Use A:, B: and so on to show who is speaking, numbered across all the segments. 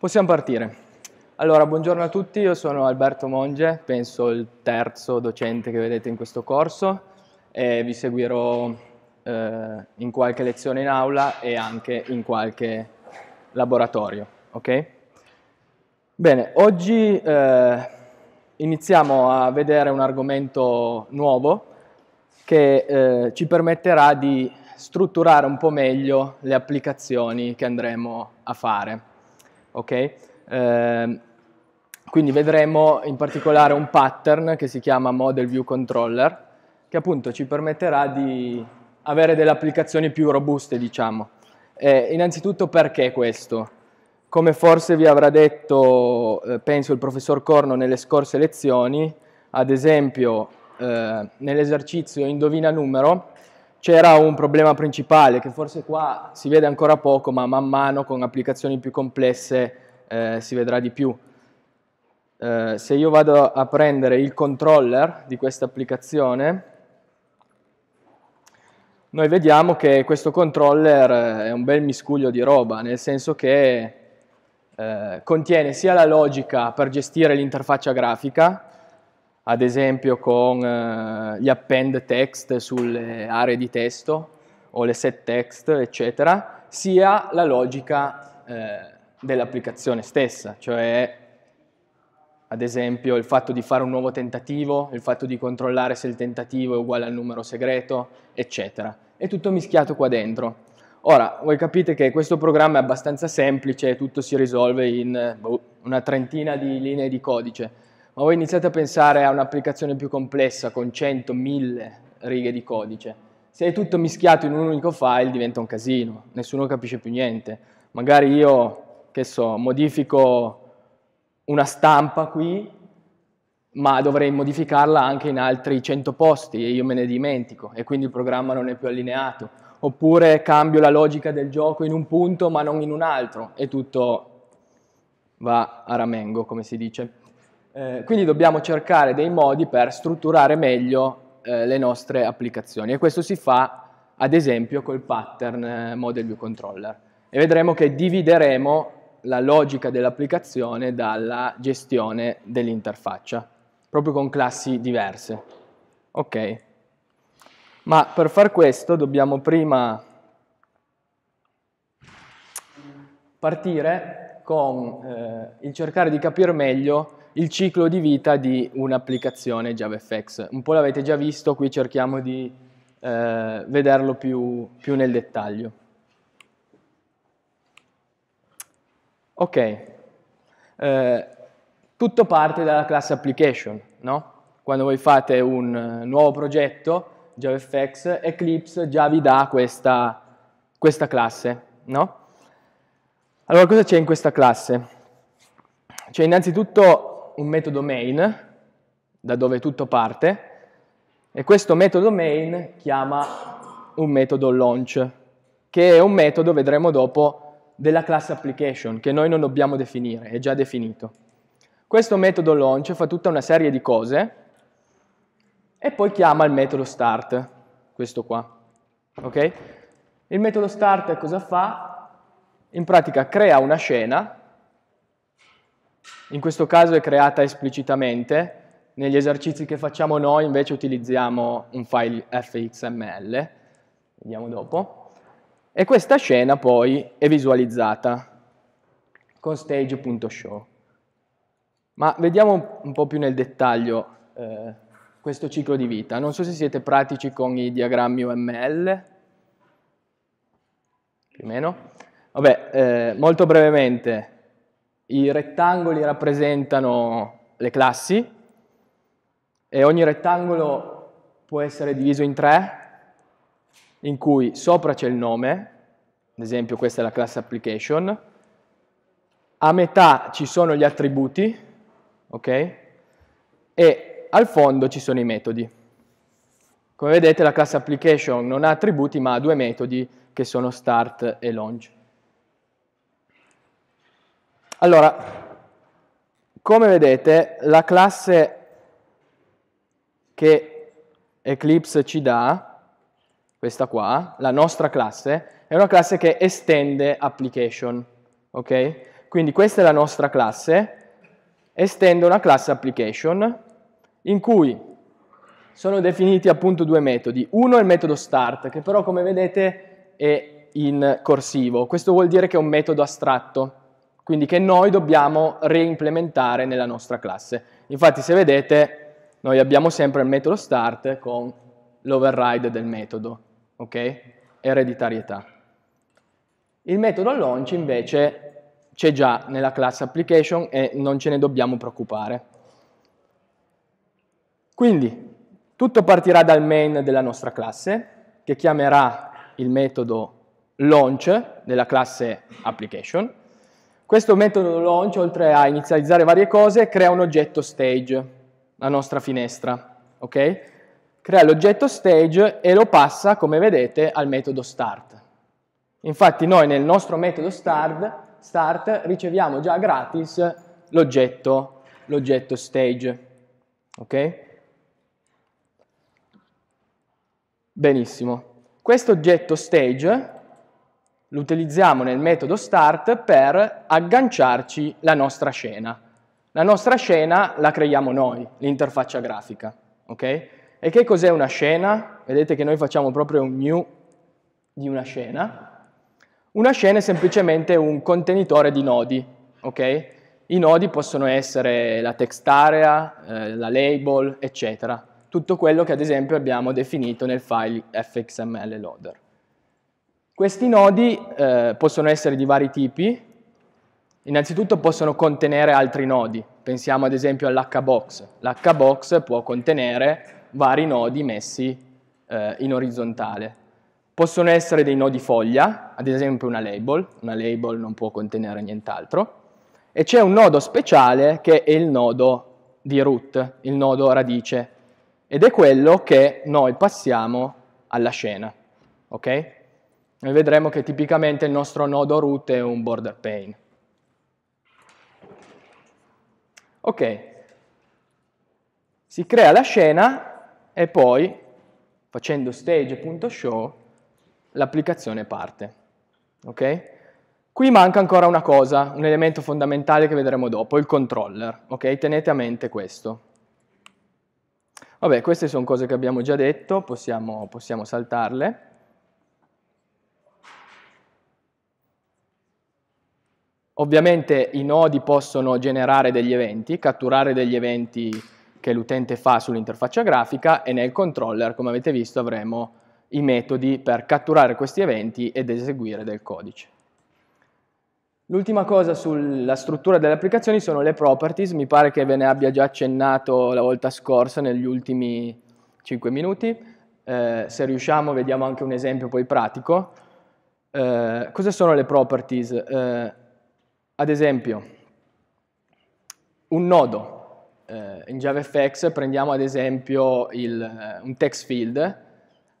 A: Possiamo partire. Allora, buongiorno a tutti, io sono Alberto Monge, penso il terzo docente che vedete in questo corso e vi seguirò eh, in qualche lezione in aula e anche in qualche laboratorio. Ok? Bene, oggi eh, iniziamo a vedere un argomento nuovo che eh, ci permetterà di strutturare un po' meglio le applicazioni che andremo a fare. Okay? Eh, quindi vedremo in particolare un pattern che si chiama Model View Controller, che appunto ci permetterà di avere delle applicazioni più robuste, diciamo. Eh, innanzitutto perché questo? Come forse vi avrà detto, eh, penso, il professor Corno nelle scorse lezioni, ad esempio eh, nell'esercizio Indovina numero, c'era un problema principale che forse qua si vede ancora poco, ma man mano con applicazioni più complesse eh, si vedrà di più. Eh, se io vado a prendere il controller di questa applicazione, noi vediamo che questo controller è un bel miscuglio di roba, nel senso che eh, contiene sia la logica per gestire l'interfaccia grafica, ad esempio con eh, gli append text sulle aree di testo o le set text, eccetera, sia la logica eh, dell'applicazione stessa, cioè ad esempio il fatto di fare un nuovo tentativo, il fatto di controllare se il tentativo è uguale al numero segreto, eccetera. È tutto mischiato qua dentro. Ora, voi capite che questo programma è abbastanza semplice, tutto si risolve in boh, una trentina di linee di codice, ma voi iniziate a pensare a un'applicazione più complessa con 100, 1000 righe di codice. Se è tutto mischiato in un unico file diventa un casino, nessuno capisce più niente. Magari io, che so, modifico una stampa qui, ma dovrei modificarla anche in altri 100 posti e io me ne dimentico e quindi il programma non è più allineato. Oppure cambio la logica del gioco in un punto ma non in un altro e tutto va a ramengo, come si dice. Eh, quindi dobbiamo cercare dei modi per strutturare meglio eh, le nostre applicazioni. E questo si fa ad esempio col pattern eh, Model View Controller. E vedremo che divideremo la logica dell'applicazione dalla gestione dell'interfaccia, proprio con classi diverse. Ok, ma per far questo dobbiamo prima partire con eh, il cercare di capire meglio il ciclo di vita di un'applicazione JavaFX. Un po' l'avete già visto, qui cerchiamo di eh, vederlo più, più, nel dettaglio. Ok, eh, tutto parte dalla classe application, no? Quando voi fate un nuovo progetto JavaFX, Eclipse già vi dà questa, questa classe, no? Allora cosa c'è in questa classe? C'è innanzitutto un metodo main, da dove tutto parte, e questo metodo main chiama un metodo launch, che è un metodo, vedremo dopo, della classe application, che noi non dobbiamo definire, è già definito. Questo metodo launch fa tutta una serie di cose e poi chiama il metodo start, questo qua. Okay? Il metodo start cosa fa? In pratica crea una scena in questo caso è creata esplicitamente, negli esercizi che facciamo noi invece utilizziamo un file fxml, vediamo dopo, e questa scena poi è visualizzata con stage.show. Ma vediamo un po' più nel dettaglio eh, questo ciclo di vita. Non so se siete pratici con i diagrammi UML, più o meno. Vabbè, eh, molto brevemente, i rettangoli rappresentano le classi e ogni rettangolo può essere diviso in tre, in cui sopra c'è il nome, ad esempio questa è la classe application, a metà ci sono gli attributi, ok? E al fondo ci sono i metodi. Come vedete la classe application non ha attributi ma ha due metodi che sono start e launch. Allora, come vedete, la classe che Eclipse ci dà, questa qua, la nostra classe, è una classe che estende application, ok? Quindi questa è la nostra classe, estendo una classe application in cui sono definiti appunto due metodi. Uno è il metodo start, che però come vedete è in corsivo. Questo vuol dire che è un metodo astratto, quindi che noi dobbiamo reimplementare nella nostra classe. Infatti se vedete noi abbiamo sempre il metodo start con l'override del metodo, ok? Ereditarietà. Il metodo launch invece c'è già nella classe application e non ce ne dobbiamo preoccupare. Quindi tutto partirà dal main della nostra classe che chiamerà il metodo launch della classe application. Questo metodo launch, oltre a inizializzare varie cose, crea un oggetto stage, la nostra finestra. ok? Crea l'oggetto stage e lo passa, come vedete, al metodo start. Infatti noi nel nostro metodo start, start riceviamo già gratis l'oggetto, l'oggetto stage. Ok? Benissimo. Questo oggetto stage lo utilizziamo nel metodo start per agganciarci la nostra scena. La nostra scena la creiamo noi, l'interfaccia grafica. ok? E che cos'è una scena? Vedete che noi facciamo proprio un new di una scena. Una scena è semplicemente un contenitore di nodi. ok? I nodi possono essere la text area, eh, la label, eccetera. Tutto quello che ad esempio abbiamo definito nel file fxml loader. Questi nodi eh, possono essere di vari tipi, innanzitutto possono contenere altri nodi, pensiamo ad esempio all'hbox, l'hbox può contenere vari nodi messi eh, in orizzontale. Possono essere dei nodi foglia, ad esempio una label, una label non può contenere nient'altro, e c'è un nodo speciale che è il nodo di root, il nodo radice, ed è quello che noi passiamo alla scena. ok? Noi vedremo che tipicamente il nostro nodo root è un border pane. Ok, si crea la scena e poi, facendo stage.show, l'applicazione parte. Ok? Qui manca ancora una cosa, un elemento fondamentale che vedremo dopo, il controller. Ok? Tenete a mente questo. Vabbè, queste sono cose che abbiamo già detto, possiamo, possiamo saltarle. Ovviamente i nodi possono generare degli eventi, catturare degli eventi che l'utente fa sull'interfaccia grafica e nel controller, come avete visto, avremo i metodi per catturare questi eventi ed eseguire del codice. L'ultima cosa sulla struttura delle applicazioni sono le properties, mi pare che ve ne abbia già accennato la volta scorsa negli ultimi 5 minuti, eh, se riusciamo vediamo anche un esempio poi pratico. Eh, cosa sono le properties? Eh, ad esempio, un nodo, eh, in JavaFX prendiamo ad esempio il, eh, un text field,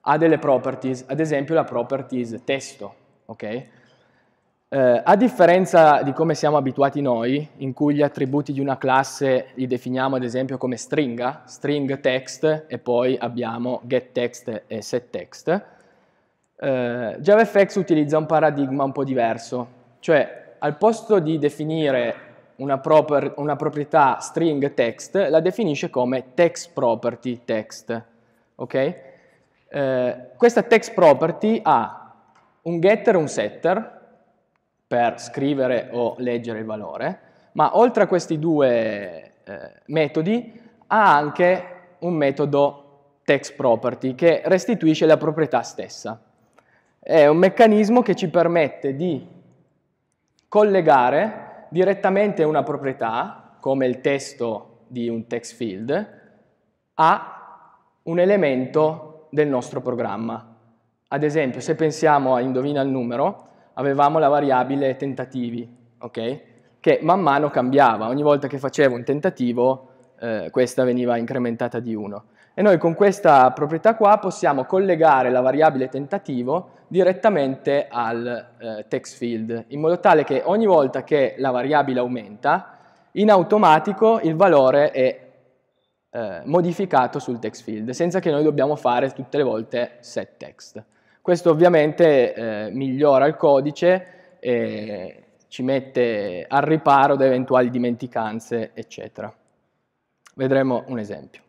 A: ha delle properties, ad esempio la properties testo, ok? Eh, a differenza di come siamo abituati noi, in cui gli attributi di una classe li definiamo ad esempio come stringa, string text e poi abbiamo getText e setText, eh, JavaFX utilizza un paradigma un po' diverso, cioè al posto di definire una, proper, una, proprietà string text, la definisce come text property text. Okay? Eh, questa text property ha un getter e un setter per scrivere o leggere il valore, ma oltre a questi due eh, metodi ha anche un metodo text property che restituisce la proprietà stessa. È un meccanismo che ci permette di collegare direttamente una proprietà, come il testo di un text field, a un elemento del nostro programma. Ad esempio, se pensiamo a indovina il numero, avevamo la variabile tentativi, okay? che man mano cambiava, ogni volta che facevo un tentativo eh, questa veniva incrementata di 1. E noi con questa proprietà qua possiamo collegare la variabile tentativo direttamente al eh, text field, in modo tale che ogni volta che la variabile aumenta, in automatico il valore è eh, modificato sul text field, senza che noi dobbiamo fare tutte le volte set text. Questo ovviamente eh, migliora il codice e ci mette al riparo da eventuali dimenticanze, eccetera. Vedremo un esempio.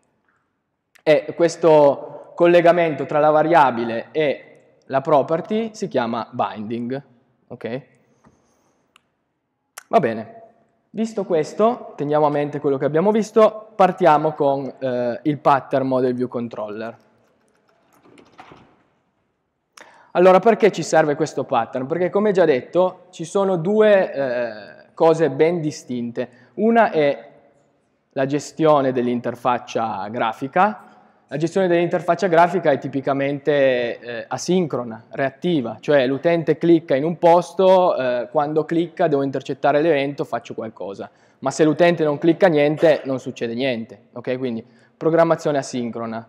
A: E questo collegamento tra la variabile e la property si chiama binding. Okay? Va bene, visto questo, teniamo a mente quello che abbiamo visto, partiamo con eh, il pattern model view controller. Allora, perché ci serve questo pattern? Perché, come già detto, ci sono due eh, cose ben distinte. Una è la gestione dell'interfaccia grafica. La gestione dell'interfaccia grafica è tipicamente eh, asincrona, reattiva, cioè l'utente clicca in un posto, eh, quando clicca devo intercettare l'evento, faccio qualcosa. Ma se l'utente non clicca niente, non succede niente. Okay? Quindi programmazione asincrona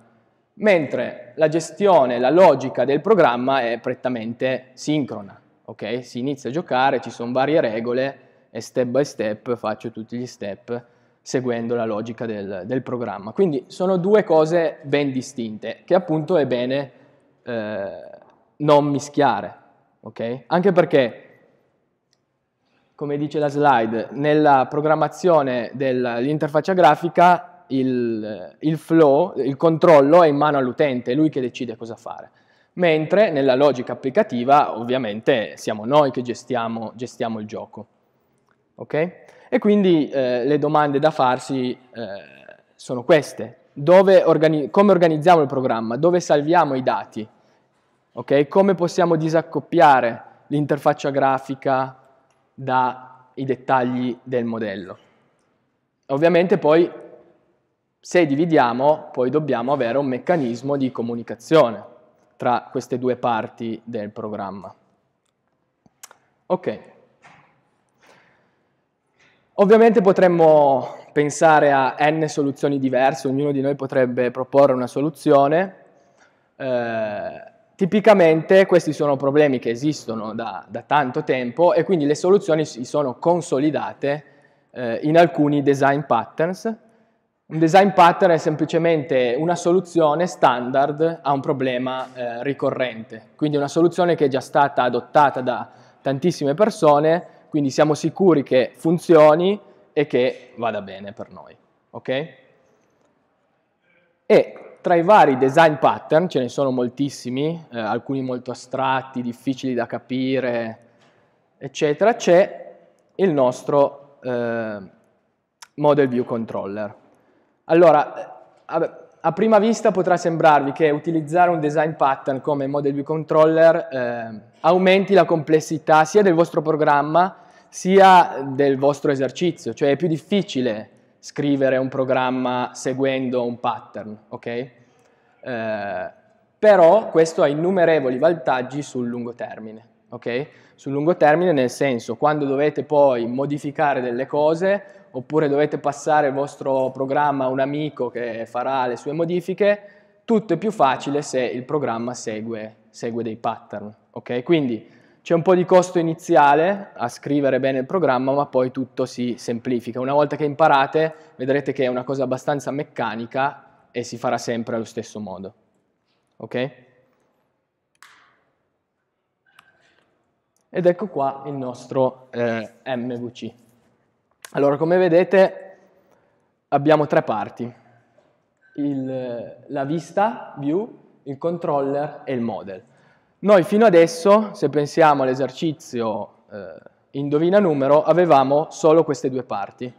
A: mentre la gestione, la logica del programma è prettamente sincrona. Okay? Si inizia a giocare, ci sono varie regole e step by step faccio tutti gli step seguendo la logica del, del programma. Quindi sono due cose ben distinte che appunto è bene eh, non mischiare. Okay? Anche perché, come dice la slide, nella programmazione dell'interfaccia grafica il, il flow, il controllo è in mano all'utente, è lui che decide cosa fare. Mentre nella logica applicativa ovviamente siamo noi che gestiamo, gestiamo il gioco. Okay? E quindi eh, le domande da farsi eh, sono queste. Organi come organizziamo il programma? Dove salviamo i dati? Okay? Come possiamo disaccoppiare l'interfaccia grafica dai dettagli del modello? Ovviamente poi se dividiamo, poi dobbiamo avere un meccanismo di comunicazione tra queste due parti del programma. Ok. Ovviamente potremmo pensare a n soluzioni diverse, ognuno di noi potrebbe proporre una soluzione. Eh, tipicamente questi sono problemi che esistono da, da, tanto tempo e quindi le soluzioni si sono consolidate eh, in alcuni design patterns un design pattern è semplicemente una soluzione standard a un problema eh, ricorrente, quindi una soluzione che è già stata adottata da tantissime persone, quindi siamo sicuri che funzioni e che vada bene per noi. Okay? E tra i vari design pattern, ce ne sono moltissimi, eh, alcuni molto astratti, difficili da capire, eccetera, c'è il nostro eh, Model View Controller. Allora, a prima vista potrà sembrarvi che utilizzare un design pattern come Model View Controller eh, aumenti la complessità sia del vostro programma sia del vostro esercizio, cioè è più difficile scrivere un programma seguendo un pattern, ok? Eh, però questo ha innumerevoli vantaggi sul lungo termine, ok? Sul lungo termine nel senso, quando dovete poi modificare delle cose, oppure dovete passare il vostro programma a un amico che farà le sue modifiche, tutto è più facile se il programma segue, segue dei pattern. Okay? Quindi c'è un po' di costo iniziale a scrivere bene il programma, ma poi tutto si semplifica. Una volta che imparate, vedrete che è una cosa abbastanza meccanica e si farà sempre allo stesso modo. Ok? Ed ecco qua il nostro eh, MVC. Allora, come vedete, abbiamo tre parti. Il, la vista, view, il controller e il model. Noi fino adesso, se pensiamo all'esercizio eh, indovina numero, avevamo solo queste due parti,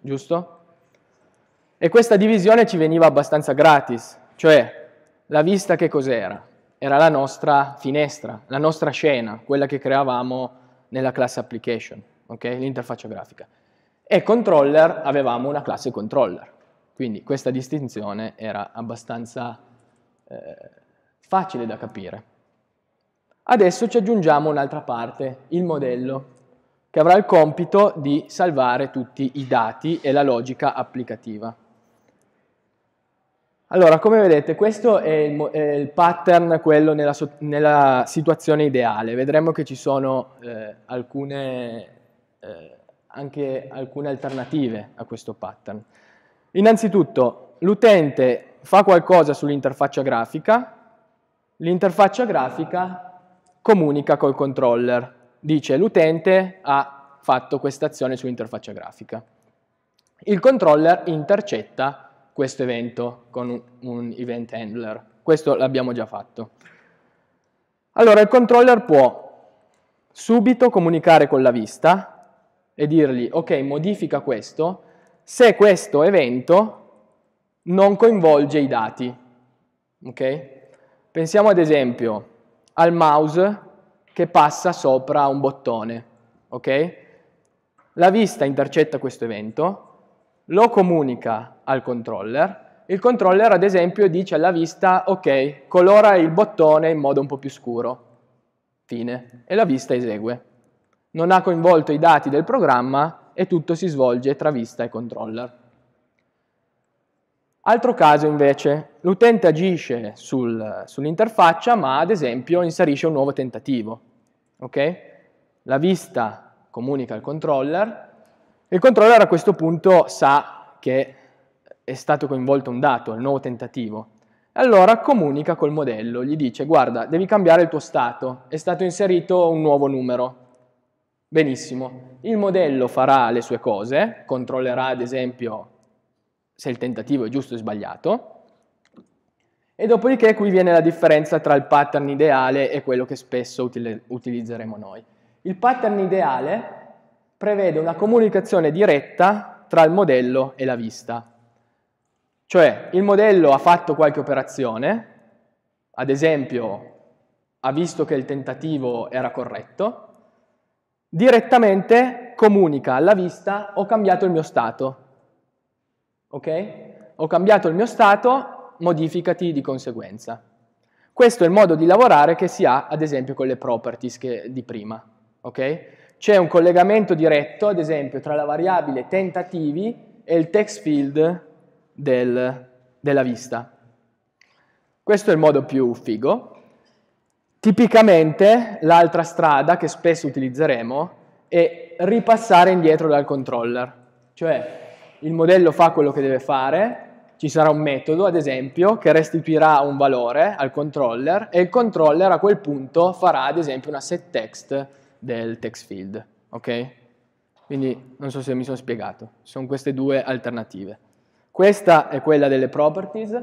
A: giusto? E questa divisione ci veniva abbastanza gratis, cioè la vista che cos'era? Era la nostra finestra, la nostra scena, quella che creavamo nella class application, okay? l'interfaccia grafica e controller avevamo una classe controller. Quindi questa distinzione era abbastanza eh, facile da capire. Adesso ci aggiungiamo un'altra parte, il modello, che avrà il compito di salvare tutti i dati e la logica applicativa. Allora, come vedete, questo è il, è il pattern, quello nella, nella, situazione ideale. Vedremo che ci sono eh, alcune eh, anche alcune alternative a questo pattern. Innanzitutto, l'utente fa qualcosa sull'interfaccia grafica, l'interfaccia grafica comunica col controller, dice l'utente ha fatto questa azione sull'interfaccia grafica. Il controller intercetta questo evento con un, event handler. Questo l'abbiamo già fatto. Allora il controller può subito comunicare con la vista e dirgli ok modifica questo se questo evento non coinvolge i dati. Okay? Pensiamo ad esempio al mouse che passa sopra un bottone. Okay? La vista intercetta questo evento, lo comunica al controller, il controller ad esempio dice alla vista ok, colora il bottone in modo un po' più scuro, fine, e la vista esegue. Non ha coinvolto i dati del programma e tutto si svolge tra vista e controller. Altro caso invece, l'utente agisce sul, sull'interfaccia ma ad esempio inserisce un nuovo tentativo. Okay? La vista comunica al controller, il controller a questo punto sa che è stato coinvolto un dato, il nuovo tentativo. Allora comunica col modello, gli dice guarda devi cambiare il tuo stato, è stato inserito un nuovo numero. Benissimo, il modello farà le sue cose, controllerà ad esempio se il tentativo è giusto o sbagliato, e dopodiché qui viene la differenza tra il pattern ideale e quello che spesso util utilizzeremo noi. Il pattern ideale prevede una comunicazione diretta tra il modello e la vista. Cioè il modello ha fatto qualche operazione, ad esempio ha visto che il tentativo era corretto, direttamente comunica alla vista ho cambiato il mio stato, ok? Ho cambiato il mio stato, modificati di conseguenza. Questo è il modo di lavorare che si ha, ad esempio, con le properties che, di prima, ok? C'è un collegamento diretto, ad esempio, tra la variabile tentativi e il text field del, della vista. Questo è il modo più figo. Tipicamente l'altra strada che spesso utilizzeremo è ripassare indietro dal controller, cioè il modello fa quello che deve fare, ci sarà un metodo, ad esempio, che restituirà un valore al controller e il controller a quel punto farà, ad esempio, una set text del text field. Ok? Quindi non so se mi sono spiegato, sono queste due alternative. Questa è quella delle properties,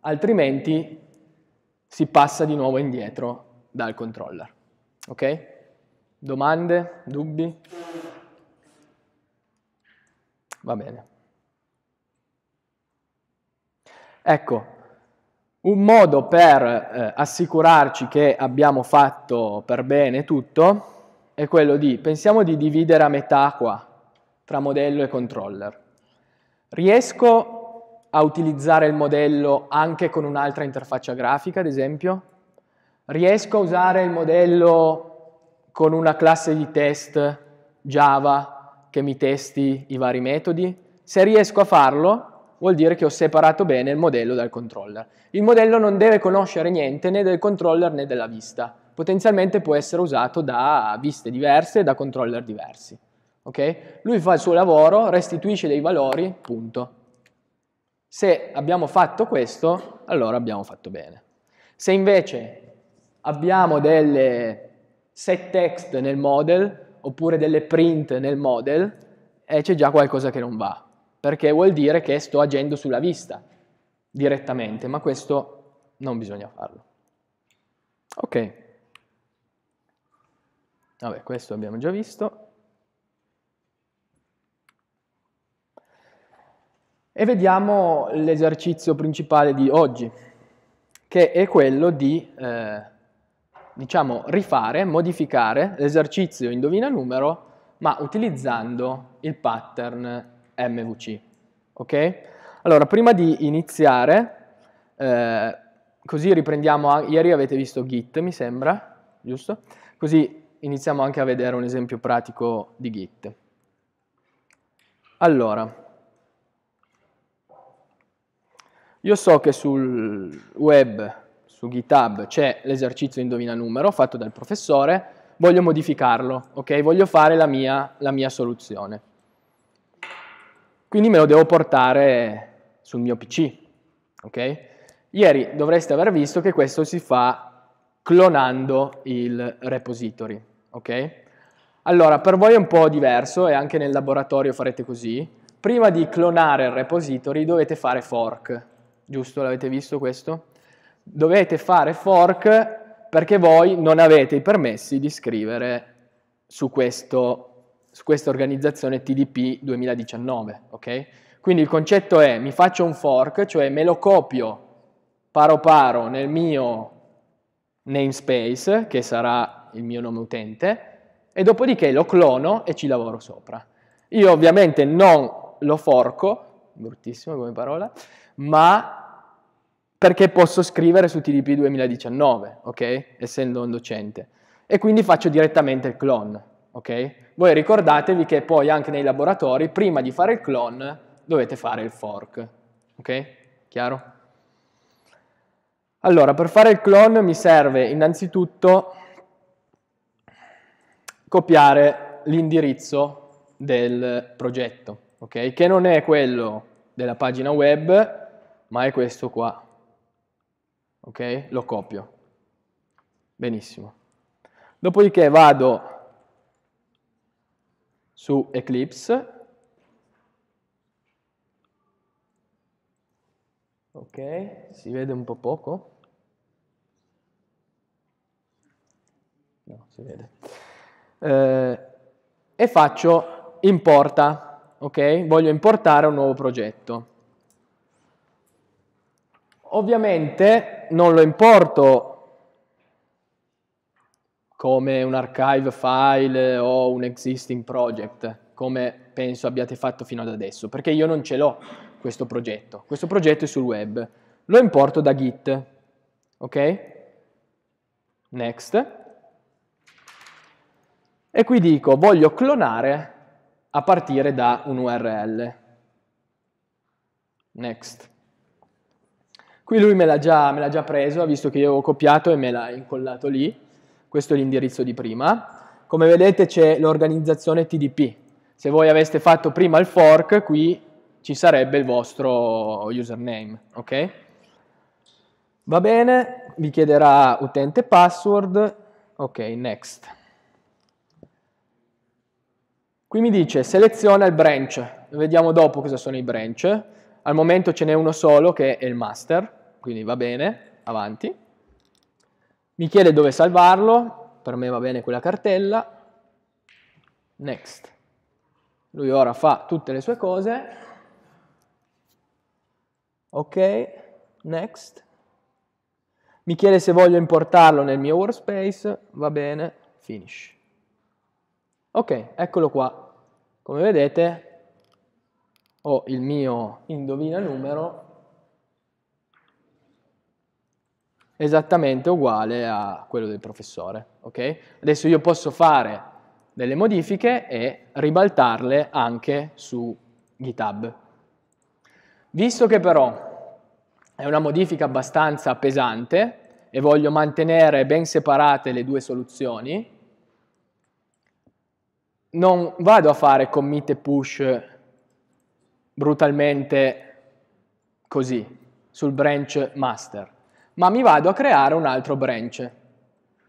A: altrimenti si passa di nuovo indietro dal controller. Ok? Domande? Dubbi? Va bene. Ecco, un modo per eh, assicurarci che abbiamo fatto per bene tutto è quello di, pensiamo di dividere a metà qua, tra modello e controller. Riesco a utilizzare il modello anche con un'altra interfaccia grafica, ad esempio? Riesco a usare il modello con una classe di test Java che mi testi i vari metodi. Se riesco a farlo, vuol dire che ho separato bene il modello dal controller. Il modello non deve conoscere niente né del controller né della vista. Potenzialmente può essere usato da viste diverse e da controller diversi. Okay? Lui fa il suo lavoro, restituisce dei valori, punto. Se abbiamo fatto questo, allora abbiamo fatto bene. Se invece abbiamo delle set text nel model, oppure delle print nel model, e c'è già qualcosa che non va, perché vuol dire che sto agendo sulla vista direttamente, ma questo non bisogna farlo. Ok. Vabbè, questo abbiamo già visto. E vediamo l'esercizio principale di oggi, che è quello di eh, diciamo, rifare, modificare l'esercizio indovina numero, ma utilizzando il pattern MVC. Ok? Allora, prima di iniziare, eh, così riprendiamo, ieri avete visto Git, mi sembra, giusto? Così iniziamo anche a vedere un esempio pratico di Git. Allora, io so che sul web su GitHub c'è l'esercizio indovina numero fatto dal professore, voglio modificarlo, ok? Voglio fare la mia, la mia soluzione. Quindi me lo devo portare sul mio PC, ok? Ieri dovreste aver visto che questo si fa clonando il repository, ok? Allora, per voi è un po' diverso e anche nel laboratorio farete così. Prima di clonare il repository dovete fare fork, giusto? L'avete visto questo? Dovete fare fork perché voi non avete i permessi di scrivere su, questo, su questa organizzazione TDP 2019, ok? Quindi il concetto è mi faccio un fork, cioè me lo copio paro paro nel mio namespace, che sarà il mio nome utente, e dopodiché lo clono e ci lavoro sopra. Io ovviamente non lo forco, bruttissimo come parola, ma perché posso scrivere su TDP 2019, ok? Essendo un docente. E quindi faccio direttamente il clone, ok? Voi ricordatevi che poi anche nei laboratori, prima di fare il clone, dovete fare il fork, ok? Chiaro? Allora, per fare il clone mi serve innanzitutto copiare l'indirizzo del progetto ok? Che non è quello della pagina web, ma è questo qua, ok? Lo copio. Benissimo. Dopodiché vado su Eclipse, ok? Si vede un po' poco? No, si vede. Eh, e faccio importa ok? Voglio importare un nuovo progetto. Ovviamente non lo importo come un archive file o un existing project, come penso abbiate fatto fino ad adesso, perché io non ce l'ho questo progetto. Questo progetto è sul web. Lo importo da Git, ok? Next. E qui dico voglio clonare a partire da un URL. Next. Qui lui me l'ha già, già, preso, ha visto che io ho copiato e me l'ha incollato lì. Questo è l'indirizzo di prima. Come vedete c'è l'organizzazione TDP. Se voi aveste fatto prima il fork, qui ci sarebbe il vostro username. ok? Va bene, vi chiederà utente password. Ok, next. Qui mi dice seleziona il branch, vediamo dopo cosa sono i branch, al momento ce n'è uno solo che è il master, quindi va bene, avanti. Mi chiede dove salvarlo, per me va bene quella cartella, next. Lui ora fa tutte le sue cose, ok, next. Mi chiede se voglio importarlo nel mio workspace, va bene, finish. Ok, eccolo qua. Come vedete ho il mio indovina numero esattamente uguale a quello del professore. Okay? Adesso io posso fare delle modifiche e ribaltarle anche su GitHub. Visto che però è una modifica abbastanza pesante e voglio mantenere ben separate le due soluzioni, non vado a fare commit e push brutalmente così, sul branch master, ma mi vado a creare un altro branch.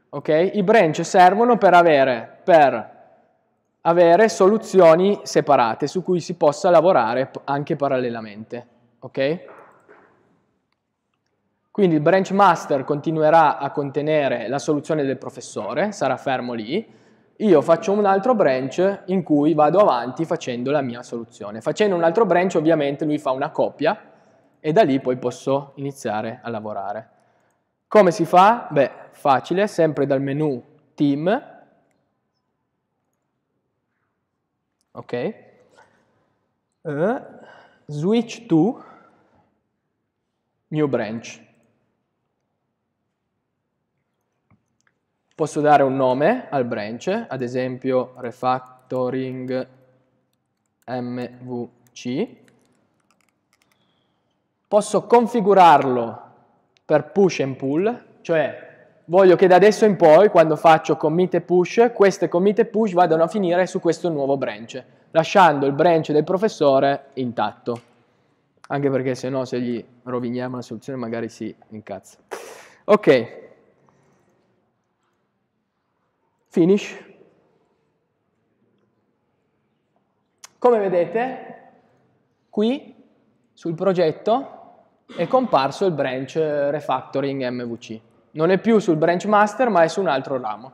A: Okay? I branch servono per avere, per avere, soluzioni separate su cui si possa lavorare anche parallelamente. Okay? Quindi il branch master continuerà a contenere la soluzione del professore, sarà fermo lì, io faccio un altro branch in cui vado avanti facendo la mia soluzione. Facendo un altro branch ovviamente lui fa una copia e da lì poi posso iniziare a lavorare. Come si fa? Beh, facile, sempre dal menu Team. Ok. Uh, switch to New Branch. Posso dare un nome al branch, ad esempio refactoring mvc. Posso configurarlo per push and pull, cioè voglio che da adesso in poi, quando faccio commit e push, queste commit e push vadano a finire su questo nuovo branch, lasciando il branch del professore intatto. Anche perché se no, se gli roviniamo la soluzione, magari si incazza. Ok, Finish. Come vedete, qui sul progetto è comparso il branch refactoring MVC. Non è più sul branch master, ma è su un altro ramo.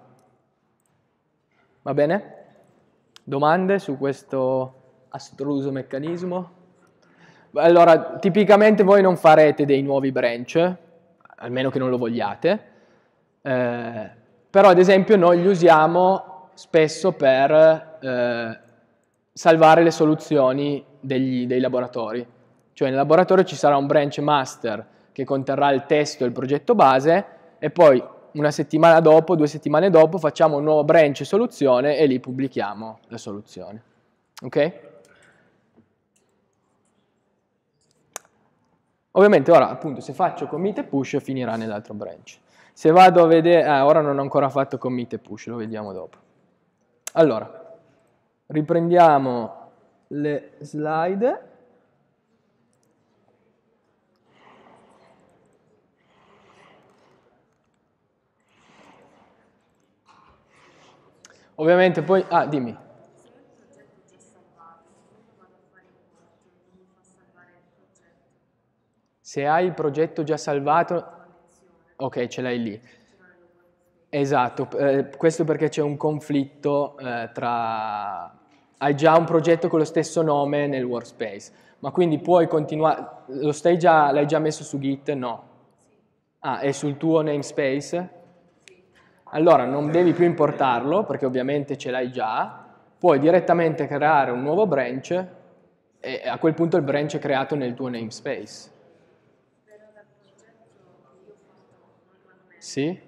A: Va bene? Domande su questo astruso meccanismo? Allora, tipicamente voi non farete dei nuovi branch, almeno che non lo vogliate, eh, però ad esempio noi li usiamo spesso per eh, salvare le soluzioni degli, dei laboratori. Cioè nel laboratorio ci sarà un branch master che conterrà il testo e il progetto base e poi una settimana dopo, due settimane dopo facciamo un nuovo branch soluzione e lì pubblichiamo la soluzione. Ok? Ovviamente ora appunto se faccio commit e push finirà nell'altro branch. Se vado a vedere, ah, ora non ho ancora fatto commit e push, lo vediamo dopo. Allora, riprendiamo le slide. Ovviamente poi... Ah, dimmi. Se hai il progetto già salvato, ok, ce l'hai lì. Esatto, eh, questo perché c'è un conflitto eh, tra... Hai già un progetto con lo stesso nome nel workspace, ma quindi puoi continuare... Lo stai già, l'hai già messo su Git? No. Ah, è sul tuo namespace? Allora non devi più importarlo, perché ovviamente ce l'hai già, puoi direttamente creare un nuovo branch e a quel punto il branch è creato nel tuo namespace. Sì?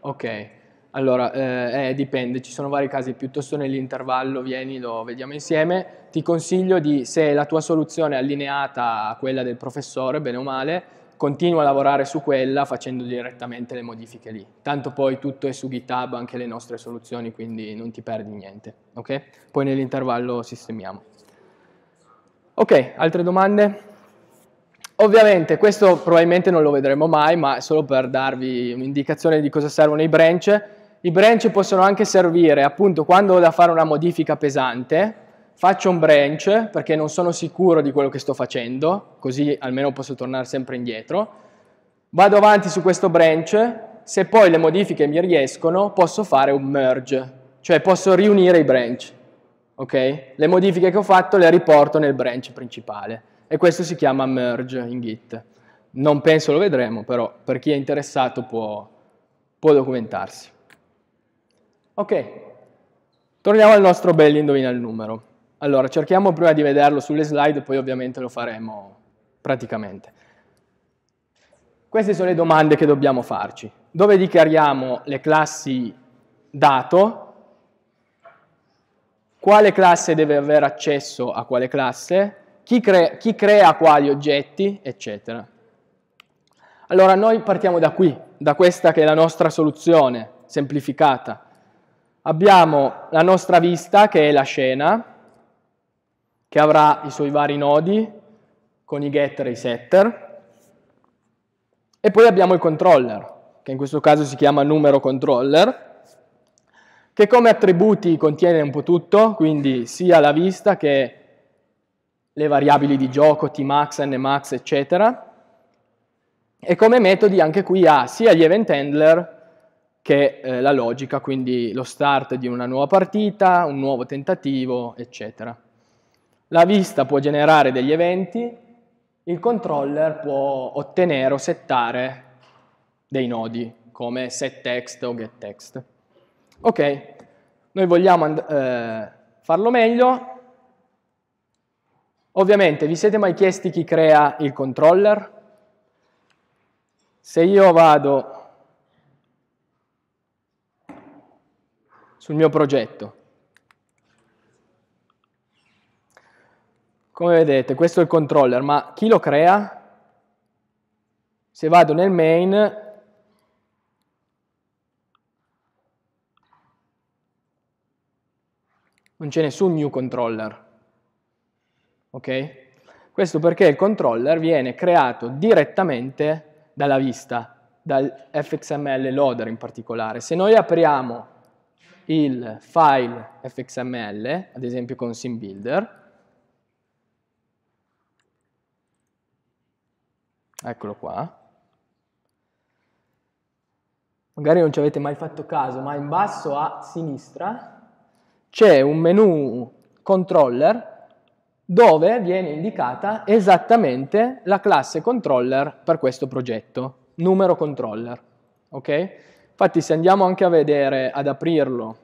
A: Ok, allora eh, eh, dipende, ci sono vari casi, piuttosto nell'intervallo vieni, lo vediamo insieme. Ti consiglio di, se la tua soluzione è allineata a quella del professore, bene o male, continua a lavorare su quella facendo direttamente le modifiche lì. Tanto poi tutto è su GitHub, anche le nostre soluzioni, quindi non ti perdi niente. Ok? Poi nell'intervallo sistemiamo. Ok, altre domande? Ovviamente questo probabilmente non lo vedremo mai, ma solo per darvi un'indicazione di cosa servono i branch. I branch possono anche servire appunto quando ho da fare una modifica pesante, faccio un branch perché non sono sicuro di quello che sto facendo, così almeno posso tornare sempre indietro. Vado avanti su questo branch, se poi le modifiche mi riescono posso fare un merge, cioè posso riunire i branch ok? Le modifiche che ho fatto le riporto nel branch principale e questo si chiama merge in Git. Non penso lo vedremo, però per chi è interessato può, può documentarsi. Ok, torniamo al nostro bel indovina il numero. Allora, cerchiamo prima di vederlo sulle slide, poi ovviamente lo faremo praticamente. Queste sono le domande che dobbiamo farci. Dove dichiariamo le classi dato, quale classe deve avere accesso a quale classe, chi, cre chi crea quali oggetti, eccetera. Allora noi partiamo da qui, da questa che è la nostra soluzione semplificata. Abbiamo la nostra vista che è la scena, che avrà i suoi vari nodi con i getter e i setter, e poi abbiamo il controller, che in questo caso si chiama numero controller, che come attributi contiene un po' tutto, quindi sia la vista che le variabili di gioco, tmax, nmax, eccetera, e come metodi anche qui ha sia gli event handler che eh, la logica, quindi lo start di una nuova partita, un nuovo tentativo, eccetera. La vista può generare degli eventi, il controller può ottenere o settare dei nodi come setText o getText. Ok, noi vogliamo eh, farlo meglio. Ovviamente, vi siete mai chiesti chi crea il controller? Se io vado sul mio progetto, come vedete, questo è il controller, ma chi lo crea? Se vado nel main, non c'è nessun new controller. Ok? Questo perché il controller viene creato direttamente dalla vista, dal fxml loader in particolare. Se noi apriamo il file fxml, ad esempio con SimBuilder, eccolo qua, magari non ci avete mai fatto caso, ma in basso a sinistra c'è un menu controller dove viene indicata esattamente la classe controller per questo progetto, numero controller. Ok? Infatti se andiamo anche a vedere, ad aprirlo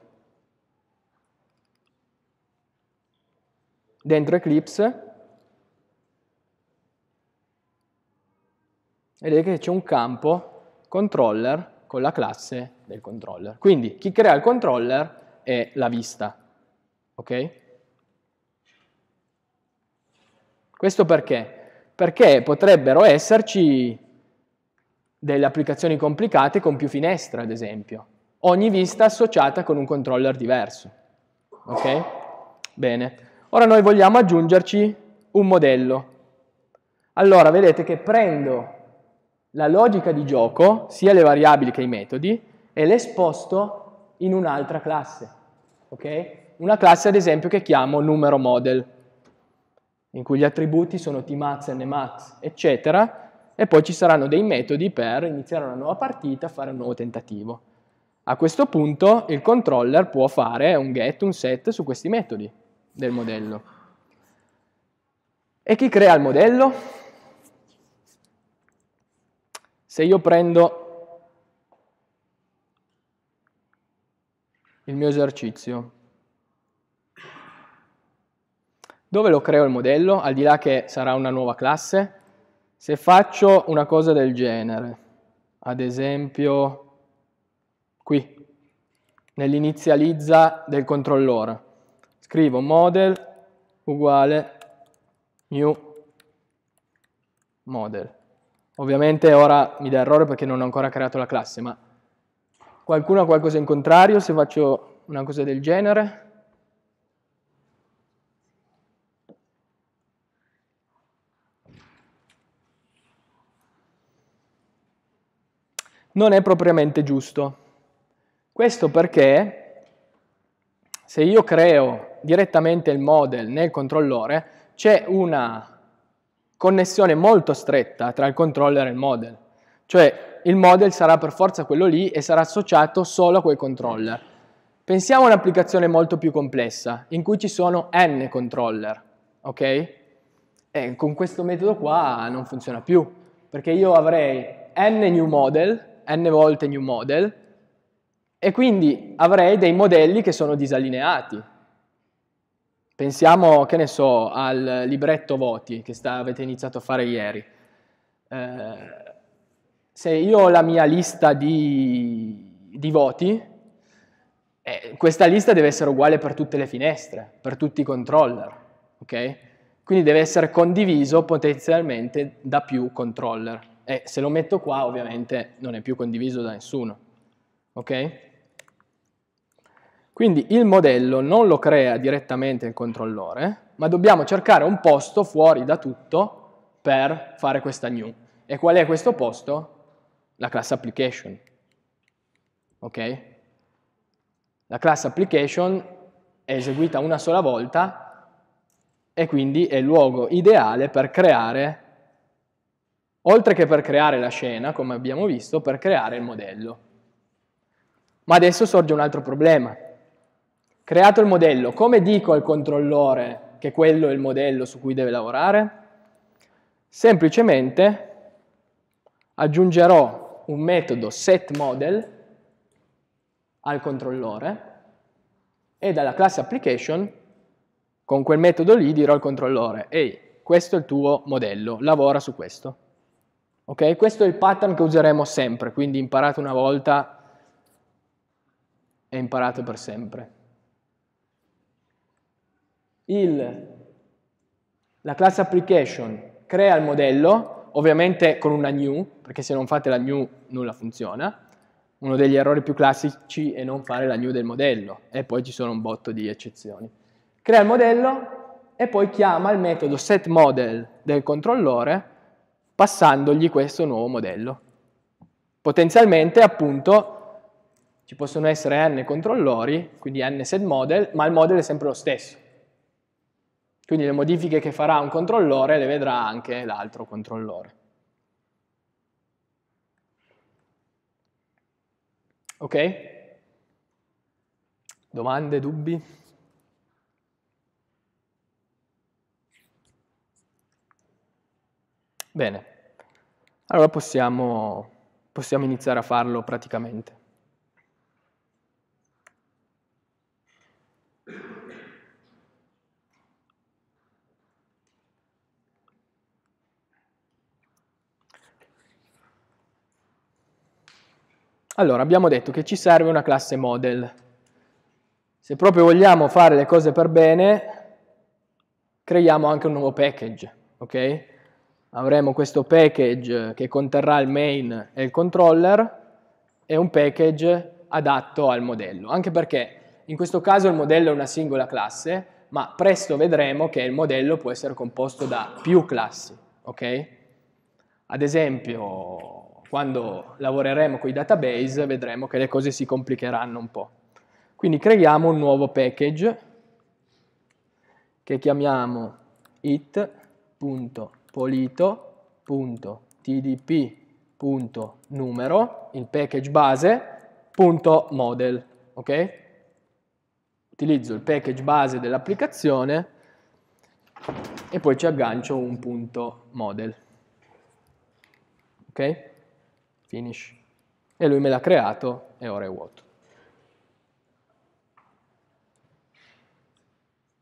A: dentro Eclipse, vedete che c'è un campo controller con la classe del controller. Quindi chi crea il controller è la vista. Ok? Questo perché? Perché potrebbero esserci delle applicazioni complicate con più finestre, ad esempio. Ogni vista associata con un controller diverso. Ok? Bene. Ora noi vogliamo aggiungerci un modello. Allora, vedete che prendo la logica di gioco, sia le variabili che i metodi, e le sposto in un'altra classe. Ok? Una classe, ad esempio, che chiamo numero model in cui gli attributi sono tmax, nmax, eccetera, e poi ci saranno dei metodi per iniziare una nuova partita, fare un nuovo tentativo. A questo punto il controller può fare un get, un set su questi metodi del modello. E chi crea il modello? Se io prendo il mio esercizio Dove lo creo il modello? Al di là che sarà una nuova classe? Se faccio una cosa del genere, ad esempio qui, nell'inizializza del controllore, scrivo model uguale new model. Ovviamente ora mi dà errore perché non ho ancora creato la classe, ma qualcuno ha qualcosa in contrario se faccio una cosa del genere? Non è propriamente giusto. Questo perché se io creo direttamente il model nel controllore, c'è una connessione molto stretta tra il controller e il model. Cioè il model sarà per forza quello lì e sarà associato solo a quel controller. Pensiamo a un'applicazione molto più complessa, in cui ci sono n controller, ok? E con questo metodo qua non funziona più, perché io avrei n new model n volte new model e quindi avrei dei modelli che sono disallineati. Pensiamo, che ne so, al libretto voti che sta, avete iniziato a fare ieri. Eh, se io ho la mia lista di, di voti, eh, questa lista deve essere uguale per tutte le finestre, per tutti i controller, ok? Quindi deve essere condiviso potenzialmente da più controller e se lo metto qua ovviamente non è più condiviso da nessuno. Ok? Quindi il modello non lo crea direttamente il controllore, ma dobbiamo cercare un posto fuori da tutto per fare questa new. E qual è questo posto? La class application. Ok? La class application è eseguita una sola volta e quindi è il luogo ideale per creare oltre che per creare la scena, come abbiamo visto, per creare il modello. Ma adesso sorge un altro problema. Creato il modello, come dico al controllore che quello è il modello su cui deve lavorare? Semplicemente aggiungerò un metodo setModel al controllore e dalla classe application con quel metodo lì dirò al controllore ehi, questo è il tuo modello, lavora su questo. Ok? Questo è il pattern che useremo sempre, quindi imparato una volta e imparato per sempre. Il, la class application crea il modello, ovviamente con una new, perché se non fate la new nulla funziona. Uno degli errori più classici è non fare la new del modello, e poi ci sono un botto di eccezioni. Crea il modello e poi chiama il metodo setModel del controllore passandogli questo nuovo modello. Potenzialmente, appunto, ci possono essere n controllori, quindi n set model, ma il model è sempre lo stesso. Quindi le modifiche che farà un controllore le vedrà anche l'altro controllore. Ok? Domande, dubbi? Bene, allora possiamo, possiamo iniziare a farlo praticamente. Allora, abbiamo detto che ci serve una classe model. Se proprio vogliamo fare le cose per bene, creiamo anche un nuovo package, ok? Avremo questo package che conterrà il main e il controller e un package adatto al modello, anche perché in questo caso il modello è una singola classe, ma presto vedremo che il modello può essere composto da più classi, ok? Ad esempio, quando lavoreremo con i database vedremo che le cose si complicheranno un po'. Quindi creiamo un nuovo package che chiamiamo it.polito.tdp.numero, il package base, punto model, ok? Utilizzo il package base dell'applicazione e poi ci aggancio un punto model. Ok? finish. E lui me l'ha creato e ora è vuoto.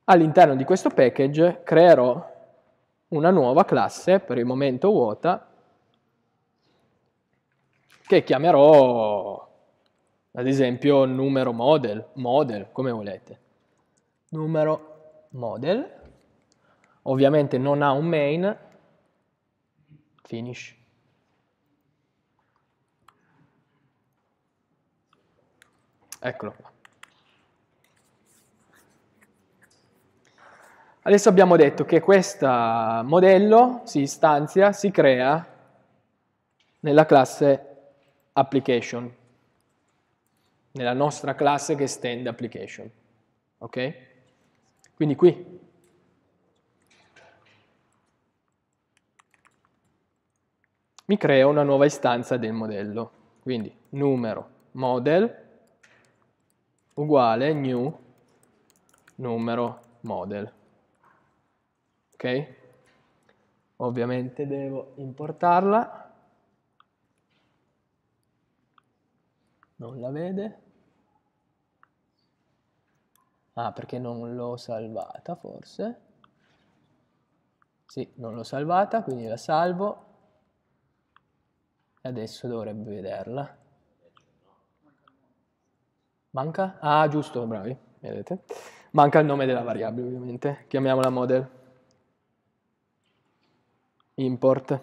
A: All'interno di questo package creerò una nuova classe, per il momento vuota, che chiamerò ad esempio numero model, model, come volete. Numero model, ovviamente non ha un main, finish. Eccolo qua. Adesso abbiamo detto che questo modello si istanzia, si crea nella classe application, nella nostra classe che stende application. Ok? Quindi qui mi creo una nuova istanza del modello. Quindi numero model uguale new numero model. Ok? Ovviamente devo importarla. Non la vede? Ah, perché non l'ho salvata forse? Sì, non l'ho salvata, quindi la salvo. E adesso dovrebbe vederla. Manca? Ah, giusto, bravi, vedete. Manca il nome della variabile, ovviamente. Chiamiamola model. Import.